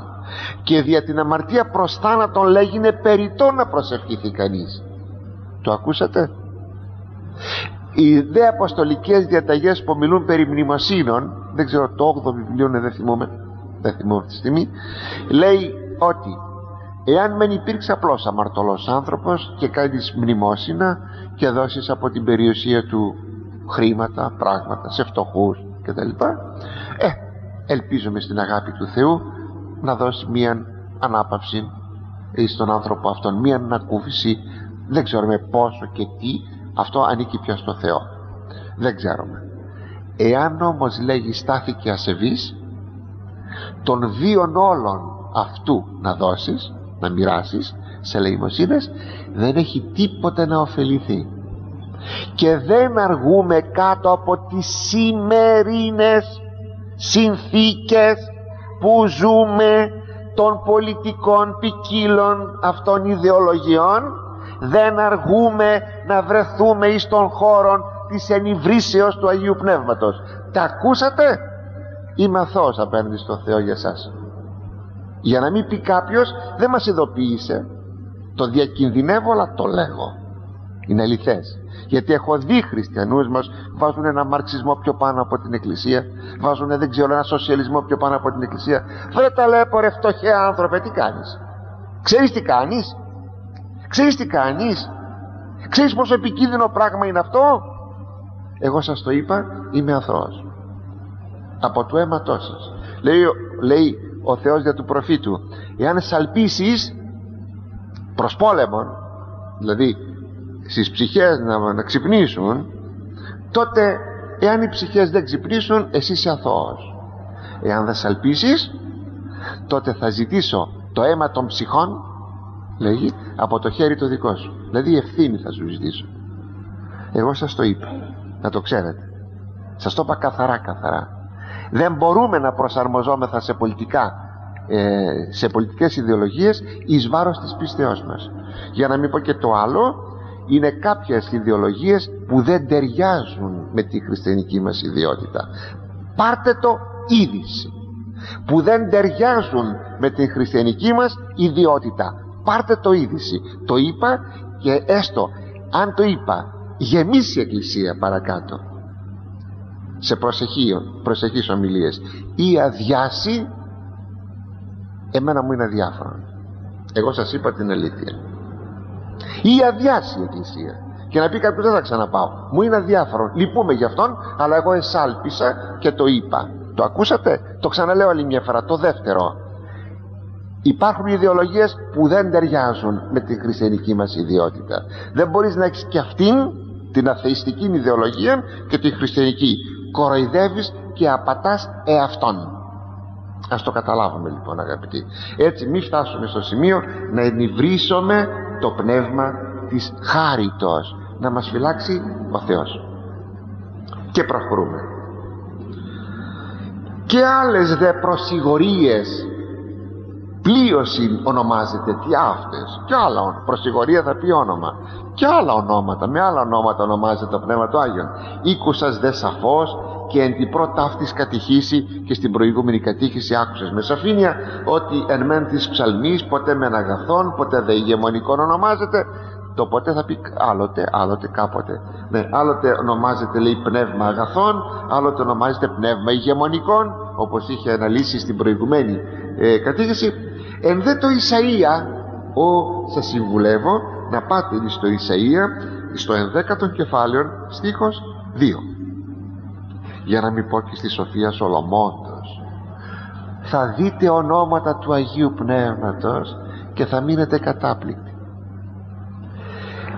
Και δια την αμαρτία προς θάνατον λέγει είναι περιττό να προσευχηθεί κανείς το ακούσατε; Οι δε αποστολικές διαταγές που μιλούν περί μνημοσύνων δεν ξέρω το 8ο βιβλίο είναι δεν θυμόμαι δεν θυμόμαι αυτή τη στιγμή λέει ότι εάν μεν υπήρξε απλώς αμαρτωλός άνθρωπος και κάνεις μνημόσυνα και δώσεις από την περιουσία του χρήματα, πράγματα σε φτωχούς κτλ ε, ελπίζουμε στην αγάπη του Θεού να δώσει μία ανάπαυση στον άνθρωπο αυτόν, μία ανακούφιση. Δεν ξέρουμε πόσο και τι αυτό ανήκει πια στο Θεό. Δεν ξέρουμε. Εάν όμως λέγει στάθηκε ασεβής των δύο όλων αυτού να δώσεις να μοιράσεις σε λαϊμοσύνες δεν έχει τίποτε να ωφεληθεί. Και δεν αργούμε κάτω από τις σημερινές συνθήκες που ζούμε των πολιτικών ποικίλων αυτών ιδεολογιών δεν αργούμε να βρεθούμε εις των χώρων της ενυβρίσεως του Αγίου Πνεύματος. Τα ακούσατε; Είμαι αθώος απέναντι στο Θεό για σας για να μην πει κάποιος δεν μας ειδοποίησε. Το διακινδυνεύω αλλά το λέγω είναι αληθές. Γιατί έχω δει χριστιανούς μας βάζουν ένα μαρξισμό πιο πάνω από την εκκλησία βάζουν δεν ξέρω ένα σοσιαλισμό πιο πάνω από την εκκλησία. Βρε τα λέω ρε φτωχέ άνθρωπε τι κάνεις; Ξέρεις τι κάνεις; Ξέρεις τι κάνεις; Ξέρεις πόσο επικίνδυνο πράγμα είναι αυτό; Εγώ σας το είπα είμαι αθώος. Από το αίματό σας. Λέει, λέει ο Θεός για του προφήτου. Εάν σαλπίσεις προς πόλεμον δηλαδή στις ψυχές να, να ξυπνήσουν τότε εάν οι ψυχές δεν ξυπνήσουν εσύ είσαι αθώος εάν δεν σαλπίσεις τότε θα ζητήσω το αίμα των ψυχών λέγει από το χέρι το δικό σου. Δηλαδή ευθύνη θα σου ζητήσω. Εγώ σας το είπα. Να το ξέρετε. Σας το είπα καθαρά καθαρά δεν μπορούμε να προσαρμοζόμεθα σε πολιτικά ε, σε πολιτικές ιδεολογίες εις βάρος της πίστεώς μας. Για να μην πω και το άλλο είναι κάποιες ιδεολογίες που δεν ταιριάζουν με τη χριστιανική μας ιδιότητα. Πάρτε το είδηση που δεν ταιριάζουν με την χριστιανική μας ιδιότητα. Πάρτε το είδηση το είπα και έστω αν το είπα γεμίσει η εκκλησία παρακάτω σε προσεχείο, προσεχείς ομιλίες. Ή αδειάσει εμένα μου είναι αδιάφορο εγώ σας είπα την αλήθεια. Ή αδειάσει η εκκλησία. Και να πει κάποιος δεν θα ξαναπάω μου είναι αδιάφορο λυπούμε γι' αυτόν αλλά εγώ εσάλπισα και το είπα. Το ακούσατε; Το ξαναλέω άλλη μια φορά. Το δεύτερο. Υπάρχουν ιδεολογίες που δεν ταιριάζουν με την χριστιανική μας ιδιότητα. Δεν μπορείς να έχεις και αυτήν την αθεϊστική ιδεολογία και την χριστιανική κοροϊδεύεις και απατάς εαυτόν. Ας το καταλάβουμε λοιπόν αγαπητοί. Έτσι μη φτάσουμε στο σημείο να ενυβρίσουμε το πνεύμα της χάριτος να μας φυλάξει ο Θεός. Και προχωρούμε. Και άλλες δε προσιγορίες πλοίωση ονομάζεται τι αυτές. Και άλλα προσιγορία θα πει όνομα. Και άλλα ονόματα με άλλα ονόματα ονομάζεται το Πνεύμα του Άγιον. Οίκουσας δε σαφώς και εν την πρώτα αυτής κατηχήσει και στην προηγούμενη κατήχηση άκουσες με σαφήνεια ότι εν μεν της ψαλμής ποτέ με αγαθόν ποτέ δε ηγεμονικών ονομάζεται το ποτέ θα πει άλλοτε, άλλοτε κάποτε ναι, άλλοτε ονομάζεται λέει πνεύμα αγαθών άλλοτε ονομάζεται πνεύμα ηγεμονικών όπως είχε αναλύσει στην προηγουμένη ε, κατήχηση εν δε το Ισαΐα ο σας συμβουλεύω να πάτε στο Ισαΐα στο ενδέκατο κεφάλαιο στίχος 2 για να μην πω και στη Σοφία Σολομόντος θα δείτε ονόματα του Αγίου Πνεύματος και θα μείνετε κατάπληκτοι.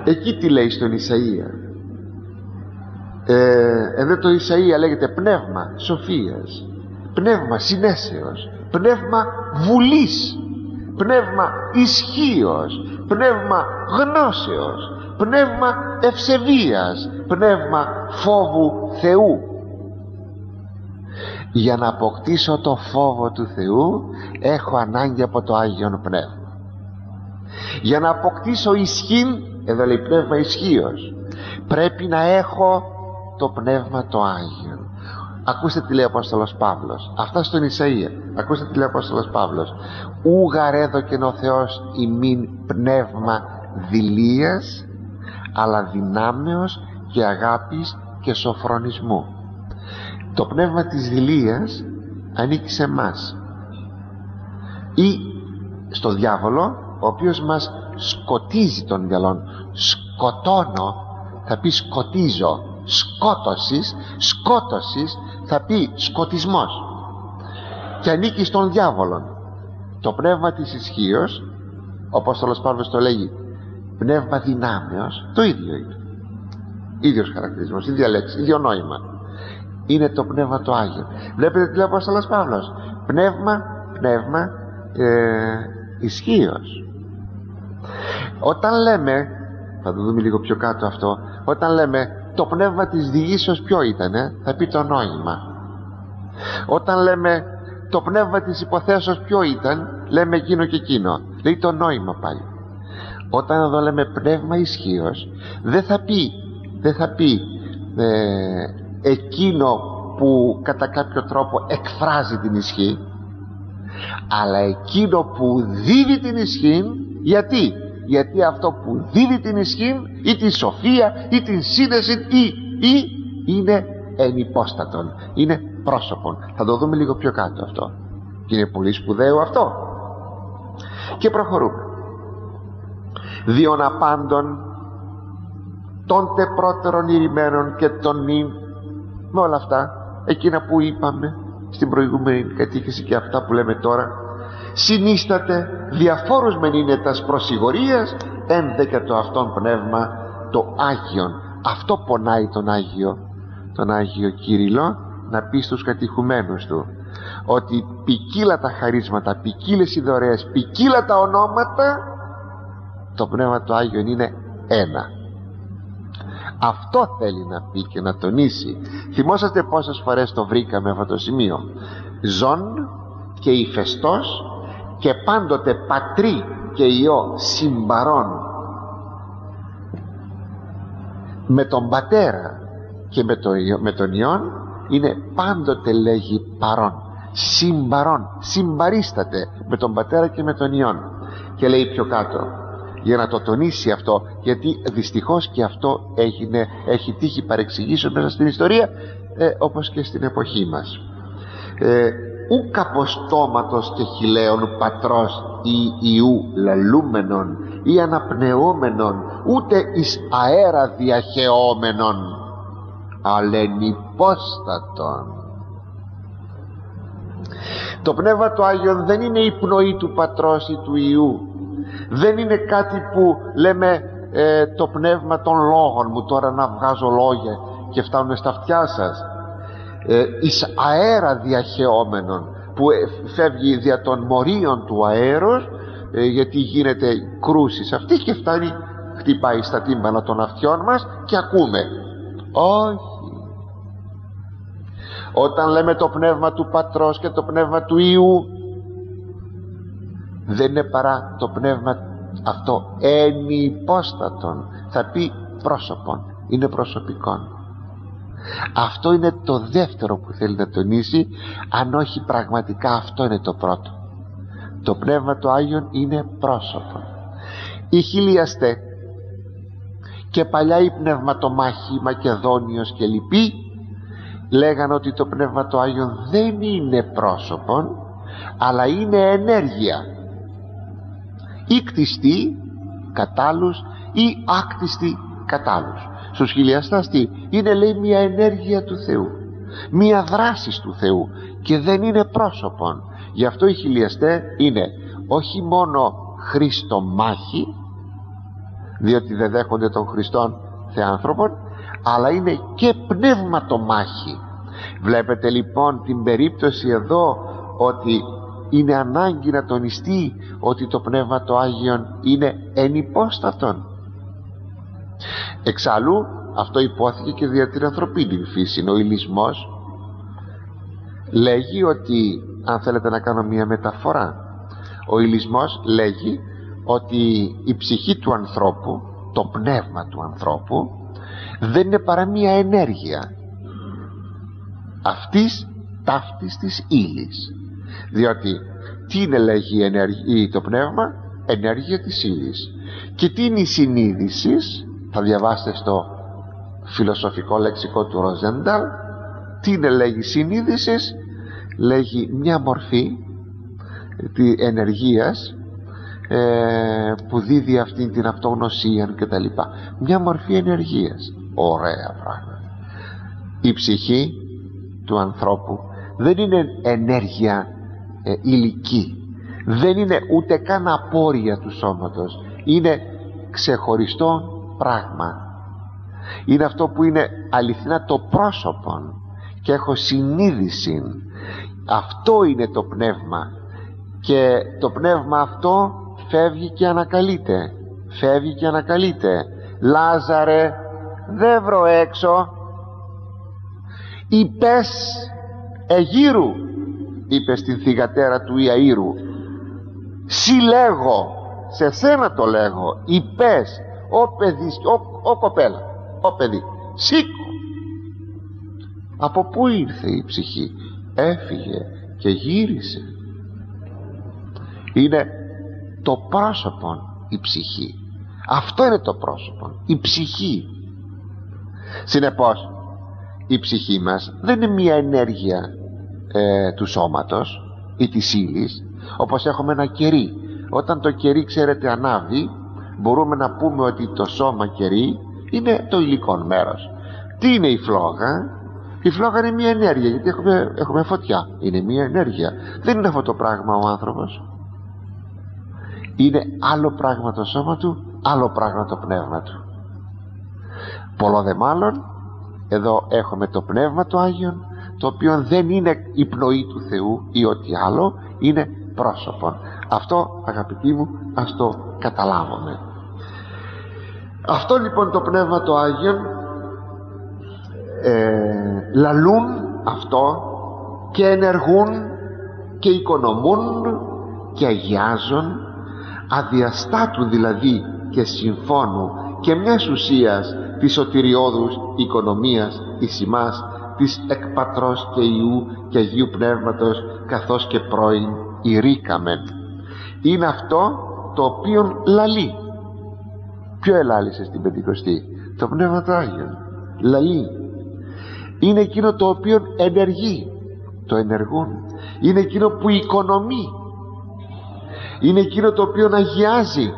Εκεί τι λέει στον Ισαΐα; Ε, εδώ το Ισαΐα λέγεται πνεύμα σοφίας πνεύμα συνέσεως πνεύμα βουλής πνεύμα ισχύος πνεύμα γνώσεως πνεύμα ευσεβίας πνεύμα φόβου Θεού. Για να αποκτήσω το φόβο του Θεού έχω ανάγκη από το Άγιον Πνεύμα. Για να αποκτήσω ισχύ εδώ λέει πνεύμα ισχύος πρέπει να έχω το πνεύμα το Άγιο ακούστε τι λέει ο Απόστολος Παύλος. Αυτά στον Ισαΐα. Ακούστε τι λέει ο Απόστολος Παύλος. Ου και ο Θεός ημίν πνεύμα δηλίας αλλά δυνάμεως και αγάπης και σοφρονισμού το πνεύμα της δηλίας ανήκει σε μας ή στο διάβολο ο οποίος μας σκοτίζει τον μυαλό σκοτώνω θα πει σκοτίζω σκότωσης σκότωσης θα πει σκοτισμός. Και ανήκει στον διάβολο το πνεύμα της ισχύως ο Απόστολος Παύλος το λέγει πνεύμα δυνάμεως το ίδιο είναι. Ίδιος χαρακτηρισμός, ίδια λέξη, ίδιο νόημα. Είναι το πνεύμα το Άγιο. Βλέπετε τι λέει ο Απόστολος Παύλος. Πνεύμα, πνεύμα ε, ισχύος όταν λέμε θα το δούμε λίγο πιο κάτω αυτό όταν λέμε το πνεύμα της διήσεως ποιο ήταν θα πει το νόημα. Όταν λέμε το πνεύμα της υποθέσεως ποιο ήταν λέμε εκείνο και εκείνο. Λέει το νόημα πάλι. Όταν εδώ λέμε πνεύμα ισχύως, δεν θα πει δεν θα πει ε, εκείνο που κατά κάποιο τρόπο εκφράζει την ισχύ αλλά εκείνο που δίδει την ισχύ γιατί; Γιατί αυτό που δίδει την ισχύ ή τη σοφία ή την σύνδεση ή, ή είναι ενυπόστατον είναι πρόσωπον. Θα το δούμε λίγο πιο κάτω αυτό. Και είναι πολύ σπουδαίο αυτό. Και προχωρούμε. Διόν απάντων τόντε πρώτερων ηρημένων και των νυν. Με όλα αυτά εκείνα που είπαμε στην προηγούμενη κατήχηση και αυτά που λέμε τώρα συνίσταται διαφόρους μεν είναι τας προσιγορίας ένδεκατο αυτόν πνεύμα το Άγιον. Αυτό πονάει τον Άγιο τον Άγιο Κύριλλο να πει στους κατηχουμένους του ότι ποικίλα τα χαρίσματα ποικίλες οι δωρεές ποικίλα τα ονόματα το Πνεύμα του Άγιον είναι ένα. Αυτό θέλει να πει και να τονίσει. Θυμόσαστε πόσες φορές το βρήκαμε αυτό το σημείο. Ζών και ηφαιστός και πάντοτε πατρί και ιό συμπαρών. Με τον πατέρα και με, το, με τον ιόν είναι πάντοτε λέγει παρόν. Συμπαρών συμπαρίσταται με τον πατέρα και με τον ιόν και λέει πιο κάτω για να το τονίσει αυτό γιατί δυστυχώς και αυτό έγινε, έχει τύχει παρεξηγήσεων μέσα στην ιστορία ε, όπως και στην εποχή μας. Ε, ουκ αποστόματος και χιλέων πατρός ή ιού λαλούμενον ή αναπνεόμενον ούτε εις αέρα διαχεόμενον αλλά υπόστατον το Πνεύμα του Άγιον δεν είναι η πνοή του Πατρός ή του Ιού. Δεν είναι κάτι που λέμε ε, το πνεύμα των λόγων μου τώρα να βγάζω λόγια και φτάνουν στα αυτιά σας ε, εις αέρα διαχεόμενων που ε, φεύγει δια των μορίων του αέρος ε, γιατί γίνεται κρούσης αυτή και φτάνει χτυπάει στα τύμπανα των αυτιών μας και ακούμε. Όχι. Όταν λέμε το πνεύμα του πατρός και το πνεύμα του Ιού δεν είναι παρά το πνεύμα αυτό ενυπόστατον. Θα πει πρόσωπον είναι προσωπικόν αυτό είναι το δεύτερο που θέλει να τονίσει αν όχι πραγματικά αυτό είναι το πρώτο. Το πνεύμα του Άγιον είναι πρόσωπο. Οι χιλιαστέ και παλιά οι πνευματομάχοι Μακεδόνιος και λοιποί λέγαν ότι το πνεύμα του Άγιον δεν είναι πρόσωπον αλλά είναι ενέργεια. Ή κτιστή κατάλους ή άκτιστη κατάλους στους χιλιαστάς τι είναι λέει μια ενέργεια του Θεού μια δράσης του Θεού και δεν είναι πρόσωπον. Γι' αυτό οι χιλιαστέ είναι όχι μόνο Χριστό μάχη διότι δεν δέχονται τον Χριστόν θεάνθρωπον αλλά είναι και πνεύματομάχη βλέπετε λοιπόν την περίπτωση εδώ ότι είναι ανάγκη να τονιστεί ότι το Πνεύμα το Άγιον είναι ενυπόστατον εξάλλου αυτό υπόθηκε και δια την ανθρωπίνη φύση ο ηλισμός λέγει ότι αν θέλετε να κάνω μια μεταφορά ο ηλισμός λέγει ότι η ψυχή του ανθρώπου το πνεύμα του ανθρώπου δεν είναι παρά μια ενέργεια αυτής ταύτης της ύλης. διότι τι είναι λέγει ενέργεια, το πνεύμα; Ενέργεια της ύλης. και τι είναι η συνείδησης; Θα διαβάσετε στο φιλοσοφικό λεξικό του Ροζένταλ τι είναι λέγει συνείδησης λέγει μια μορφή τη ενεργείας ε, που δίδει αυτήν την αυτογνωσία και τα λοιπά. Μια μορφή ενεργείας. Ωραία πράγματα. Η ψυχή του ανθρώπου δεν είναι ενέργεια ε, υλική δεν είναι ούτε καν απόρρια του σώματος. Είναι ξεχωριστό πράγμα. Είναι αυτό που είναι αληθινά το πρόσωπο και έχω συνείδηση. Αυτό είναι το πνεύμα. Και το πνεύμα αυτό φεύγει και ανακαλείται. Φεύγει και ανακαλείται. Λάζαρε δεν βρω έξω. Είπες εγύρου είπε στην θυγατέρα του Ιαΐρου. Συλλέγω σε σένα το λέγω. Είπες ο παιδί, ο, ο κοπέλα ο παιδί σήκω. Από πού ήρθε η ψυχή; Έφυγε και γύρισε. Είναι το πρόσωπο η ψυχή. Αυτό είναι το πρόσωπο η ψυχή. Συνεπώς η ψυχή μας δεν είναι μια ενέργεια ε, του σώματος ή της ύλης, όπως έχουμε ένα κερί. Όταν το κερί ξέρετε ανάβει μπορούμε να πούμε ότι το σώμα κερί είναι το υλικό μέρος. Τι είναι η φλόγα; Η φλόγα είναι μια ενέργεια γιατί έχουμε, έχουμε φωτιά. Είναι μια ενέργεια. Δεν είναι αυτό το πράγμα ο άνθρωπος. Είναι άλλο πράγμα το σώμα του άλλο πράγμα το πνεύμα του. Πολλό δε μάλλον εδώ έχουμε το πνεύμα του Άγιον το οποίο δεν είναι η πνοή του Θεού ή ό,τι άλλο είναι πρόσωπο αυτό αγαπητοί μου ας το καταλάβουμε. Αυτό λοιπόν το πνεύμα του Άγιον ε, λαλούν αυτό και ενεργούν και οικονομούν και αγιάζουν αδιαστάτουν δηλαδή και συμφώνου και μιας ουσίας της σωτηριώδους οικονομίας της ημάς της εκπατρός και Ιού και Αγίου Πνεύματος καθώς και πρώην ηρίκαμεν είναι αυτό το οποίο λαλεί. Ποιο ελάλησες στην Πεντηκοστή; Το Πνεύμα του Άγιον. Λαλεί. Είναι εκείνο το οποίο ενεργεί το ενεργούν. Είναι εκείνο που οικονομεί. Είναι εκείνο το οποίο αγιάζει.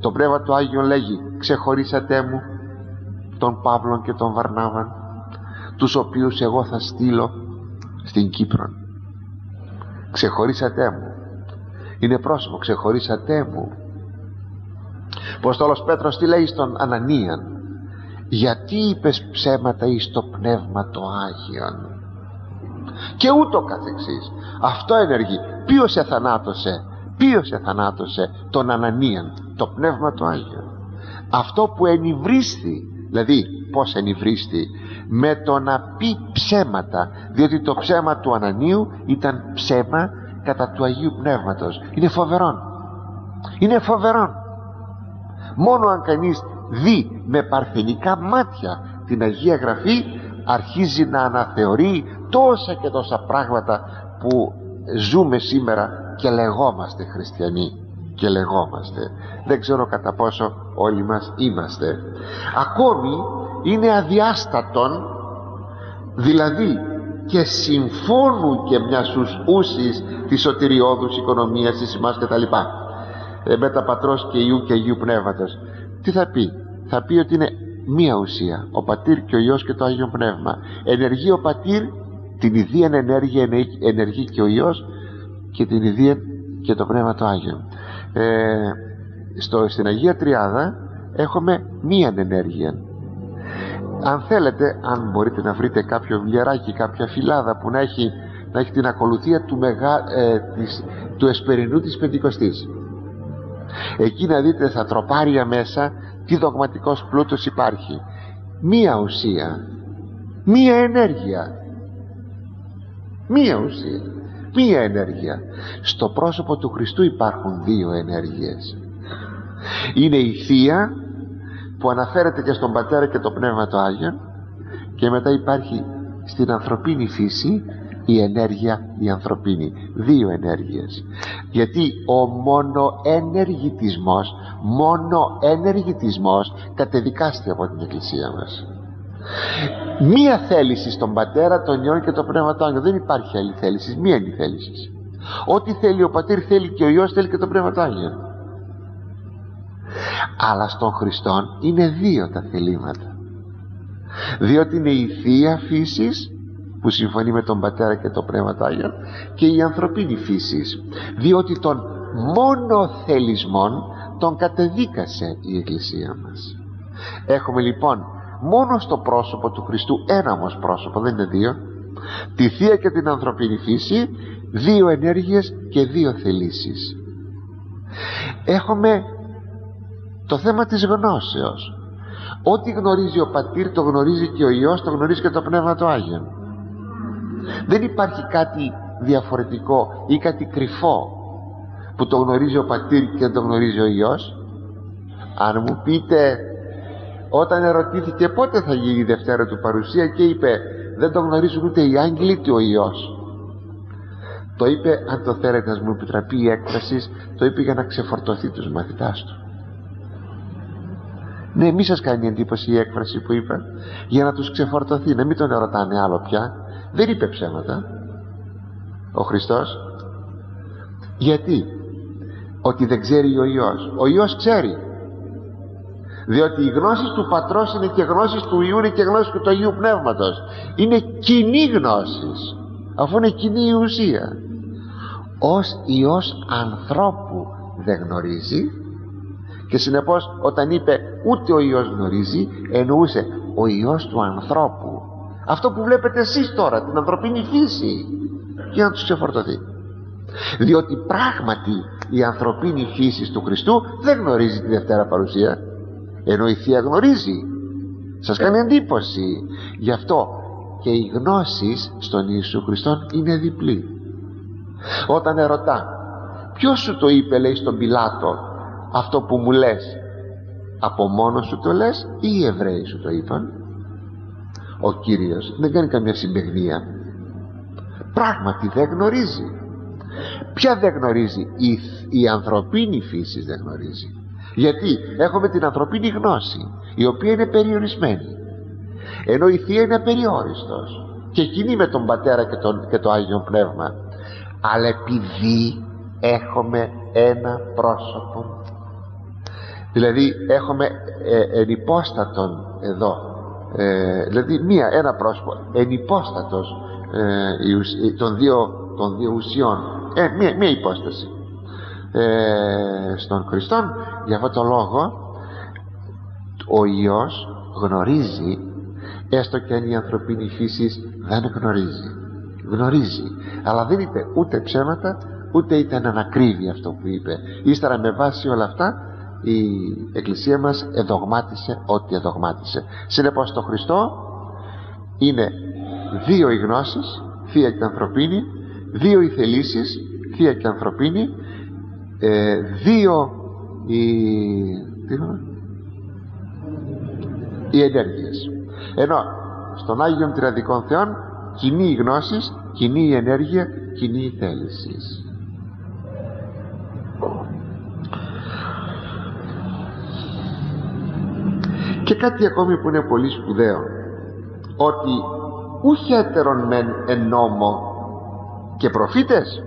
Το Πνεύμα του Άγιον λέγει ξεχωρίσατε μου τον Παύλον και τον Βαρνάβαν τους οποίους εγώ θα στείλω στην Κύπρο ξεχωρίσατε μου είναι πρόσωπο ξεχωρίσατε μου. Πως τόλος Πέτρος τι λέει στον Ανανίαν; Γιατί είπες ψέματα εις το Πνεύμα το Άγιον; Και ούτω καθεξής. Αυτό ενεργεί. Ποιος εθανάτωσε ποιος εθανάτωσε τον Ανανίαν το Πνεύμα το Άγιο αυτό που ενυβρίστη δηλαδή πως ενυβρίστη; Με το να πει ψέματα διότι το ψέμα του Ανανίου ήταν ψέμα κατά του Αγίου Πνεύματος. Είναι φοβερόν. Είναι φοβερόν. Μόνο αν κανείς δει με παρθενικά μάτια την Αγία Γραφή αρχίζει να αναθεωρεί τόσα και τόσα πράγματα που ζούμε σήμερα και λεγόμαστε χριστιανοί. Και λεγόμαστε. Δεν ξέρω κατά πόσο όλοι μας είμαστε. Ακόμη είναι αδιάστατον δηλαδή και συμφώνου και μια ούσης της σωτηριώδους οικονομίας της ημάς και τα λοιπά. Ε, με τα πατρός και Ιού και Αγίου Πνεύματος. Τι θα πει; Θα πει ότι είναι μία ουσία ο πατήρ και ο Υιός και το Άγιο Πνεύμα. Ενεργεί ο πατήρ την ιδία ενέργεια ενεργεί και ο Υιός και την ιδία και το Πνεύμα το Άγιο. Ε, στο, στην Αγία Τριάδα έχουμε μία ενέργεια αν θέλετε αν μπορείτε να βρείτε κάποιο βιβλιαράκι κάποια φυλάδα που να έχει, να έχει την ακολουθία του, μεγά, ε, της, του εσπερινού της Πεντηκοστής. Εκεί να δείτε στα τροπάρια μέσα τι δογματικός πλούτος υπάρχει. Μία ουσία μία ενέργεια. Μία ουσία μία ενέργεια. Στο πρόσωπο του Χριστού υπάρχουν δύο ενέργειες. Είναι η Θεία που αναφέρεται και στον Πατέρα και το Πνεύμα το Άγιο και μετά υπάρχει στην ανθρωπίνη φύση η ενέργεια η ανθρωπίνη. Δύο ενέργειες. Γιατί ο μόνο ενεργητισμός μόνο ενεργητισμός κατεδικάστηκε από την Εκκλησία μας. Μία θέληση στον Πατέρα, τον Υιόν και το Πνεύμα του Άγιο δεν υπάρχει άλλη θέληση, μία είναι η θέληση. Ό,τι θέλει ο Πατήρ θέλει και ο Υιός θέλει και το Πνεύμα του Άγιο αλλά στον Χριστόν είναι δύο τα θελήματα. Διότι είναι η Θεία φύσης που συμφωνεί με τον Πατέρα και το Πνεύμα του Άγιο και η ανθρωπίνη φύσης. Διότι των μόνο θελισμών τον κατεδίκασε η Εκκλησία μας. Έχουμε λοιπόν μόνο στο πρόσωπο του Χριστού ένα όμως πρόσωπο δεν είναι δύο. Τη Θεία και την ανθρωπίνη φύση δύο ενέργειες και δύο θελήσεις. Έχουμε το θέμα της γνώσεως. Ό,τι γνωρίζει ο πατήρ το γνωρίζει και ο Υιός το γνωρίζει και το Πνεύμα το Άγιο δεν υπάρχει κάτι διαφορετικό ή κάτι κρυφό που το γνωρίζει ο πατήρ και το γνωρίζει ο Υιός. Αν μου πείτε όταν ερωτήθηκε πότε θα γίνει η Δευτέρα του παρουσία και είπε δεν το γνωρίζουν ούτε οι άγγελοι ούτε ο Υιός το είπε αν το θέλετε να μου επιτραπεί η έκφραση το είπε για να ξεφορτωθεί τους μαθητάς του ναι μη σας κάνει εντύπωση η έκφραση που είπε. Για να τους ξεφορτωθεί να μην τον ερωτάνε άλλο πια. Δεν είπε ψέματα. Ο Χριστός. Γιατί; Ότι δεν ξέρει ο Υιός. Ο Υιός ξέρει. Διότι οι γνώσεις του Πατρός είναι και γνώσεις του Υιού είναι και γνώσεις του Αγίου Πνεύματος. Είναι κοινή γνώσεις αφού είναι κοινή η ουσία. Ως Υιός ανθρώπου δεν γνωρίζει και συνεπώς όταν είπε ούτε ο Υιός γνωρίζει εννοούσε ο Υιός του ανθρώπου. Αυτό που βλέπετε εσείς τώρα την ανθρωπίνη φύση για να τους ξεφορτωθεί. Διότι πράγματι η ανθρωπίνη φύση του Χριστού δεν γνωρίζει τη Δευτέρα Παρουσία ενώ η Θεία γνωρίζει. Σας κάνει εντύπωση. Γι' αυτό και οι γνώσεις στον Ιησού Χριστό είναι διπλή. Όταν ερωτά ποιος σου το είπε λέει στον Πιλάτο αυτό που μου λες από μόνος σου το λες ή οι Εβραίοι σου το είπαν; Ο Κύριος δεν κάνει καμία συμπεγνία πράγματι δεν γνωρίζει. Ποια δεν γνωρίζει; Η, η ανθρωπίνη φύση δεν γνωρίζει. Γιατί έχουμε την ανθρωπίνη γνώση η οποία είναι περιορισμένη. Ενώ η Θεία είναι απεριόριστος και εκείνη με τον Πατέρα και, τον, και το Άγιο Πνεύμα. Αλλά επειδή έχουμε ένα πρόσωπο δηλαδή έχουμε ε, ενυπόστατον εδώ. Ε, δηλαδή μία, ένα πρόσωπο ενυπόστατος ε, των, δύο, των δύο ουσιών. Ε, μία, μία υπόσταση ε, στον Χριστόν. Για αυτόν τον λόγο ο Υιός γνωρίζει έστω και αν η ανθρωπίνη φύση δεν γνωρίζει. Γνωρίζει. Αλλά δεν είπε ούτε ψέματα ούτε ήταν ανακρίβει αυτό που είπε. Ύστερα με βάση όλα αυτά η Εκκλησία μας εδογμάτισε ό,τι εδογμάτισε. Συνεπώς το Χριστό είναι δύο οι γνώσεις θεία και ανθρωπίνη δύο οι θελήσεις θεία και ανθρωπίνη ε, δύο οι, τι οι ενέργειες. Ενώ στον Άγιον Τριαδικών Θεών κοινή η γνώσης κοινή η ενέργεια κοινή η θέληση και κάτι ακόμη που είναι πολύ σπουδαίο ότι ουχέτερον μεν εν νόμο και προφήτες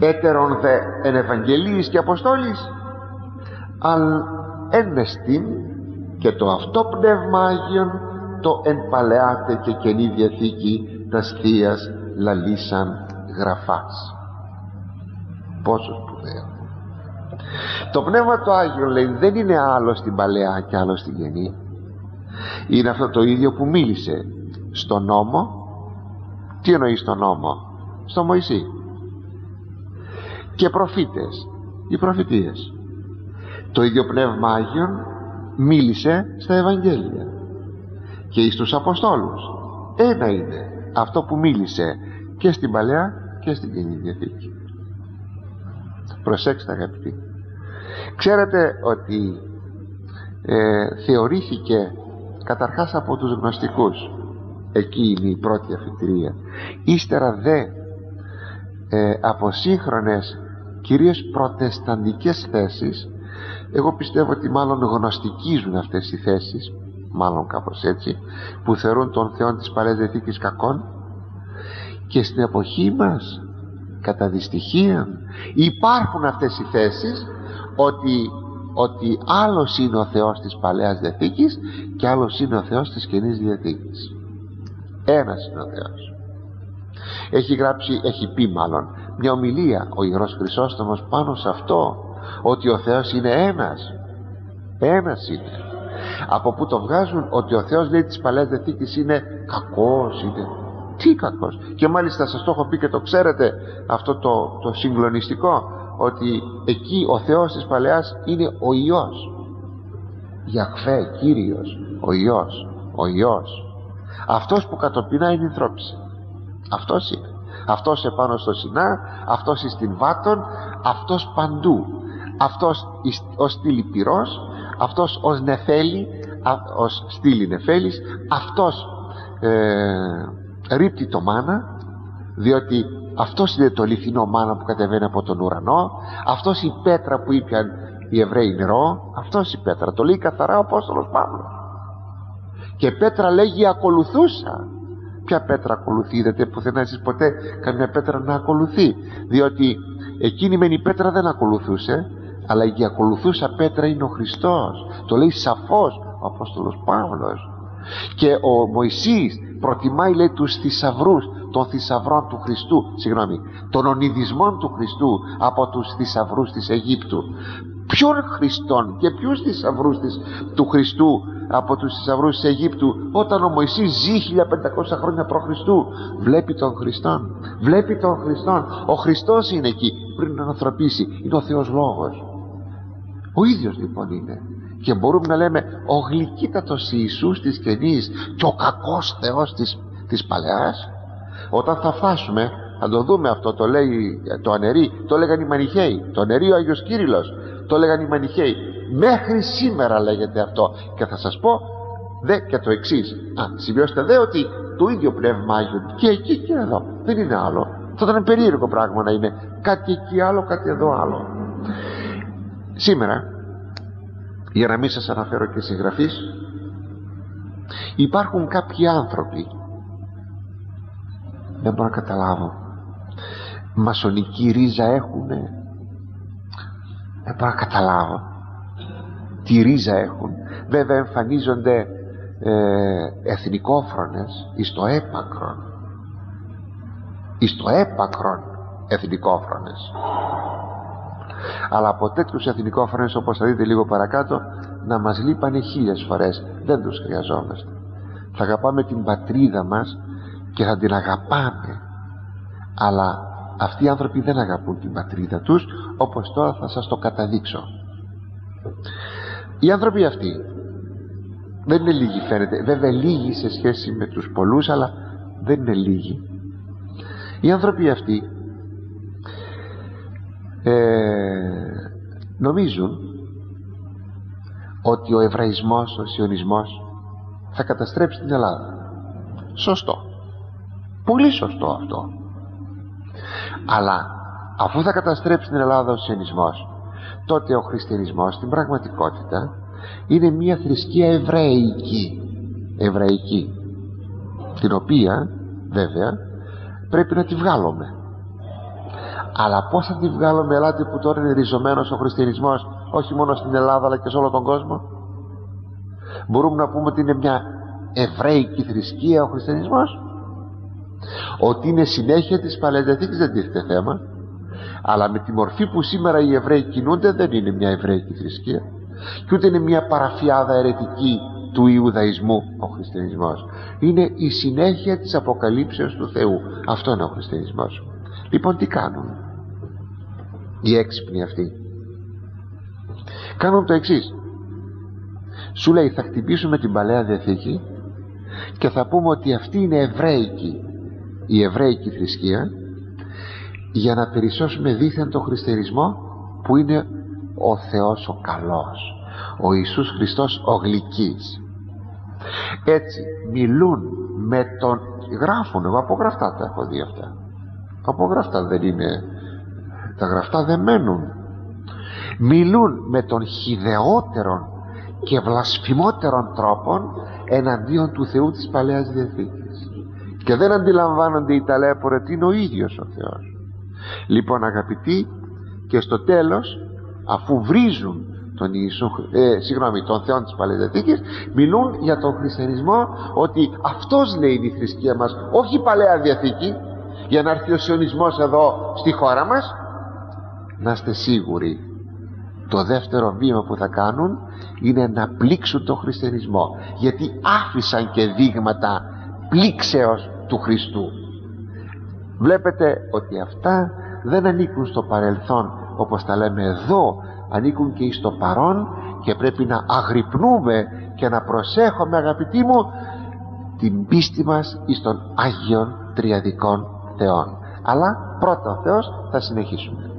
έτερον δε εν Ευαγγελίης και Αποστόλης αλ ένεστην και το αυτό πνεύμα Άγιον το εν παλαιάτε και καινή διαθήκη τας θείας λαλήσαν γραφάς. Πόσο σπουδαίο το πνεύμα το Άγιο λέει δεν είναι άλλο στην παλαιά και άλλο στην καινή. Είναι αυτό το ίδιο που μίλησε στο νόμο. Τι εννοείς στο νόμο; Στο Μωυσή. Και προφήτες οι προφητείες. Το ίδιο πνεύμα Άγιον μίλησε στα Ευαγγέλια. Και εις τους Αποστόλους. Ένα είναι αυτό που μίλησε και στην Παλαιά και στην Καινή Διαθήκη προσέξτε αγαπητοί. Ξέρετε ότι ε, θεωρήθηκε καταρχάς από τους γνωστικούς εκεί είναι η πρώτη αφιτηρία ύστερα δε ε, από σύγχρονες κυρίως προτεσταντικές θέσεις εγώ πιστεύω ότι μάλλον γνωστικίζουν αυτές οι θέσεις μάλλον κάπως έτσι που θεωρούν τον Θεό της Παλαιάς Διαθήκης κακών και στην εποχή μας κατά δυστυχία υπάρχουν αυτές οι θέσεις ότι, ότι άλλος είναι ο Θεός της Παλαιάς Διαθήκης και άλλος είναι ο Θεός της Καινής Διαθήκης. Ένας είναι ο Θεός. Έχει γράψει, έχει πει μάλλον μια ομιλία ο Ιερός Χρυσόστομος πάνω σε αυτό ότι ο Θεός είναι ένας. Ένας είναι. Από που το βγάζουν ότι ο Θεός λέει της Παλαιάς Διαθήκης είναι κακός είναι τι κακός και μάλιστα σας το έχω πει και το ξέρετε αυτό το, το συγκλονιστικό ότι εκεί ο Θεός της Παλαιάς είναι ο Υιός. Γιαχβέ, Κύριος ο Υιός ο Υιός. Αυτός που κατοπινά είναι η ανθρώπιση αυτός είναι. Αυτός επάνω στο Σινά αυτός στην Βάτων αυτός παντού. Αυτός ως στήλη πυρός αυτός ως νεφέλη ως στήλη νεφέλης αυτός ε, ρίπτει το μάνα διότι αυτός είναι το λιθινό μάνα που κατεβαίνει από τον ουρανό αυτός η πέτρα που είπαν οι Εβραίοι νερό αυτός η πέτρα. Το λέει καθαρά ο Απόστολος Παύλος. Και πέτρα λέγει ακολουθούσα ποια πέτρα ακολουθεί είδατε πουθενά εσείς ποτέ καμιά πέτρα να ακολουθεί; Διότι εκείνη μεν η πέτρα δεν ακολουθούσε αλλά η ακολουθούσα πέτρα είναι ο Χριστός. Το λέει σαφώς ο Απόστολος Παύλος. Και ο Μωυσής προτιμάει λέει τους θησαυρούς των θησαυρών του Χριστού συγγνώμη των ονειδισμών του Χριστού από τους θησαυρούς της Αιγύπτου. Ποιον Χριστόν και ποιους θησαυρούς του Χριστού από τους θησαυρούς της Αιγύπτου όταν ο Μωυσής ζει 1500 χρόνια προ Χριστού βλέπει τον Χριστόν βλέπει τον Χριστόν. Ο Χριστός είναι εκεί πριν να ανθρωπίσει είναι ο Θεός Λόγος. Ο ίδιος λοιπόν είναι και μπορούμε να λέμε ο γλυκύτατος Ιησούς της καινής και ο κακός Θεός της, της Παλαιάς όταν θα φτάσουμε θα το δούμε αυτό το λέει το ανερί το λέγαν οι Μανιχαίοι το ανερί ο Άγιος Κύριλλος το λέγαν οι Μανιχαίοι. Μέχρι σήμερα λέγεται αυτό. Και θα σας πω δε και το εξής. Α, σημειώστε δε ότι το ίδιο πνεύμα Άγιο και εκεί και εδώ. Δεν είναι άλλο. Θα ήταν περίεργο πράγμα να είναι κάτι εκεί άλλο κάτι εδώ άλλο. Σήμερα για να μην σας αναφέρω και συγγραφείς υπάρχουν κάποιοι άνθρωποι δεν μπορώ να καταλάβω μασονική ρίζα έχουνε. Δεν μπορώ να καταλάβω τι ρίζα έχουν. Βέβαια εμφανίζονται ε, εθνικόφρονες εις το έπακρον. Εις το έπακρον εθνικόφρονες αλλά από τέτοιους εθνικόφρονες όπως θα δείτε λίγο παρακάτω να μας λείπανε χίλιες φορές. Δεν τους χρειαζόμαστε. Θα αγαπάμε την πατρίδα μας και θα την αγαπάμε. Αλλά αυτοί οι άνθρωποι δεν αγαπούν την πατρίδα τους όπως τώρα θα σας το καταδείξω. Οι άνθρωποι αυτοί δεν είναι λίγοι φαίνεται βέβαια λίγοι σε σχέση με τους πολλούς αλλά δεν είναι λίγοι. Οι άνθρωποι αυτοί ε, νομίζουν ότι ο Εβραϊσμός, ο Σιωνισμός θα καταστρέψει την Ελλάδα. Σωστό. Πολύ σωστό αυτό. Αλλά αφού θα καταστρέψει την Ελλάδα ο Σιωνισμός τότε ο Χριστιανισμός στην πραγματικότητα είναι μια θρησκεία εβραϊκή. Εβραϊκή. Την οποία βέβαια πρέπει να τη βγάλουμε αλλά πως θα τη βγάλουμε ελάτε που τώρα είναι ριζωμένος ο χριστιανισμός όχι μόνο στην Ελλάδα αλλά και σε όλο τον κόσμο; Μπορούμε να πούμε ότι είναι μια εβραϊκή θρησκεία ο χριστιανισμός; Ότι είναι συνέχεια της Παλαιάς δεν τίθεται θέμα. Αλλά με τη μορφή που σήμερα οι Εβραίοι κινούνται δεν είναι μια εβραϊκή θρησκεία. Και ούτε είναι μια παραφιάδα αιρετική του Ιουδαϊσμού ο χριστιανισμός. Είναι η συνέχεια της αποκαλύψεως του Θεού. Αυτό είναι ο χριστιανισμός λοιπόν τι κάνουν; Οι έξυπνοι αυτοί. Κάνουν το εξής. Σου λέει θα χτυπήσουμε την Παλαιά Διαθήκη και θα πούμε ότι αυτή είναι εβραϊκή η εβραϊκή θρησκεία για να περισσώσουμε δίθεν το χριστιανισμό που είναι ο Θεός ο καλός ο Ιησούς Χριστός ο γλυκής έτσι μιλούν με τον γράφουν εγώ από γραφτά τα έχω δει αυτά από γραφτά δεν είναι. Τα γραφτά δεν μένουν. Μιλούν με τον χιδεότερον και βλασφημότερον τρόπον εναντίον του Θεού της Παλαιάς Διαθήκης. Και δεν αντιλαμβάνονται οι ταλέποροι ότι είναι ο ίδιος ο Θεός. Λοιπόν αγαπητοί και στο τέλος αφού βρίζουν τον, Ιησού, ε, συγγνώμη, τον Θεό της Παλαιάς Διαθήκης μιλούν για τον χριστιανισμό ότι αυτός λέει η θρησκεία μας όχι η Παλαιά Διαθήκη για να έρθει ο σιωνισμός εδώ στη χώρα μας να είστε σίγουροι το δεύτερο βήμα που θα κάνουν είναι να πλήξουν τον χριστιανισμό. Γιατί άφησαν και δείγματα πλήξεως του Χριστού. Βλέπετε ότι αυτά δεν ανήκουν στο παρελθόν όπως τα λέμε εδώ. Ανήκουν και στο παρόν και πρέπει να αγρυπνούμε και να προσέχουμε αγαπητοί μου την πίστη μας εις των Άγιων Τριαδικών Θεών. Αλλά πρώτα ο Θεός θα συνεχίσουμε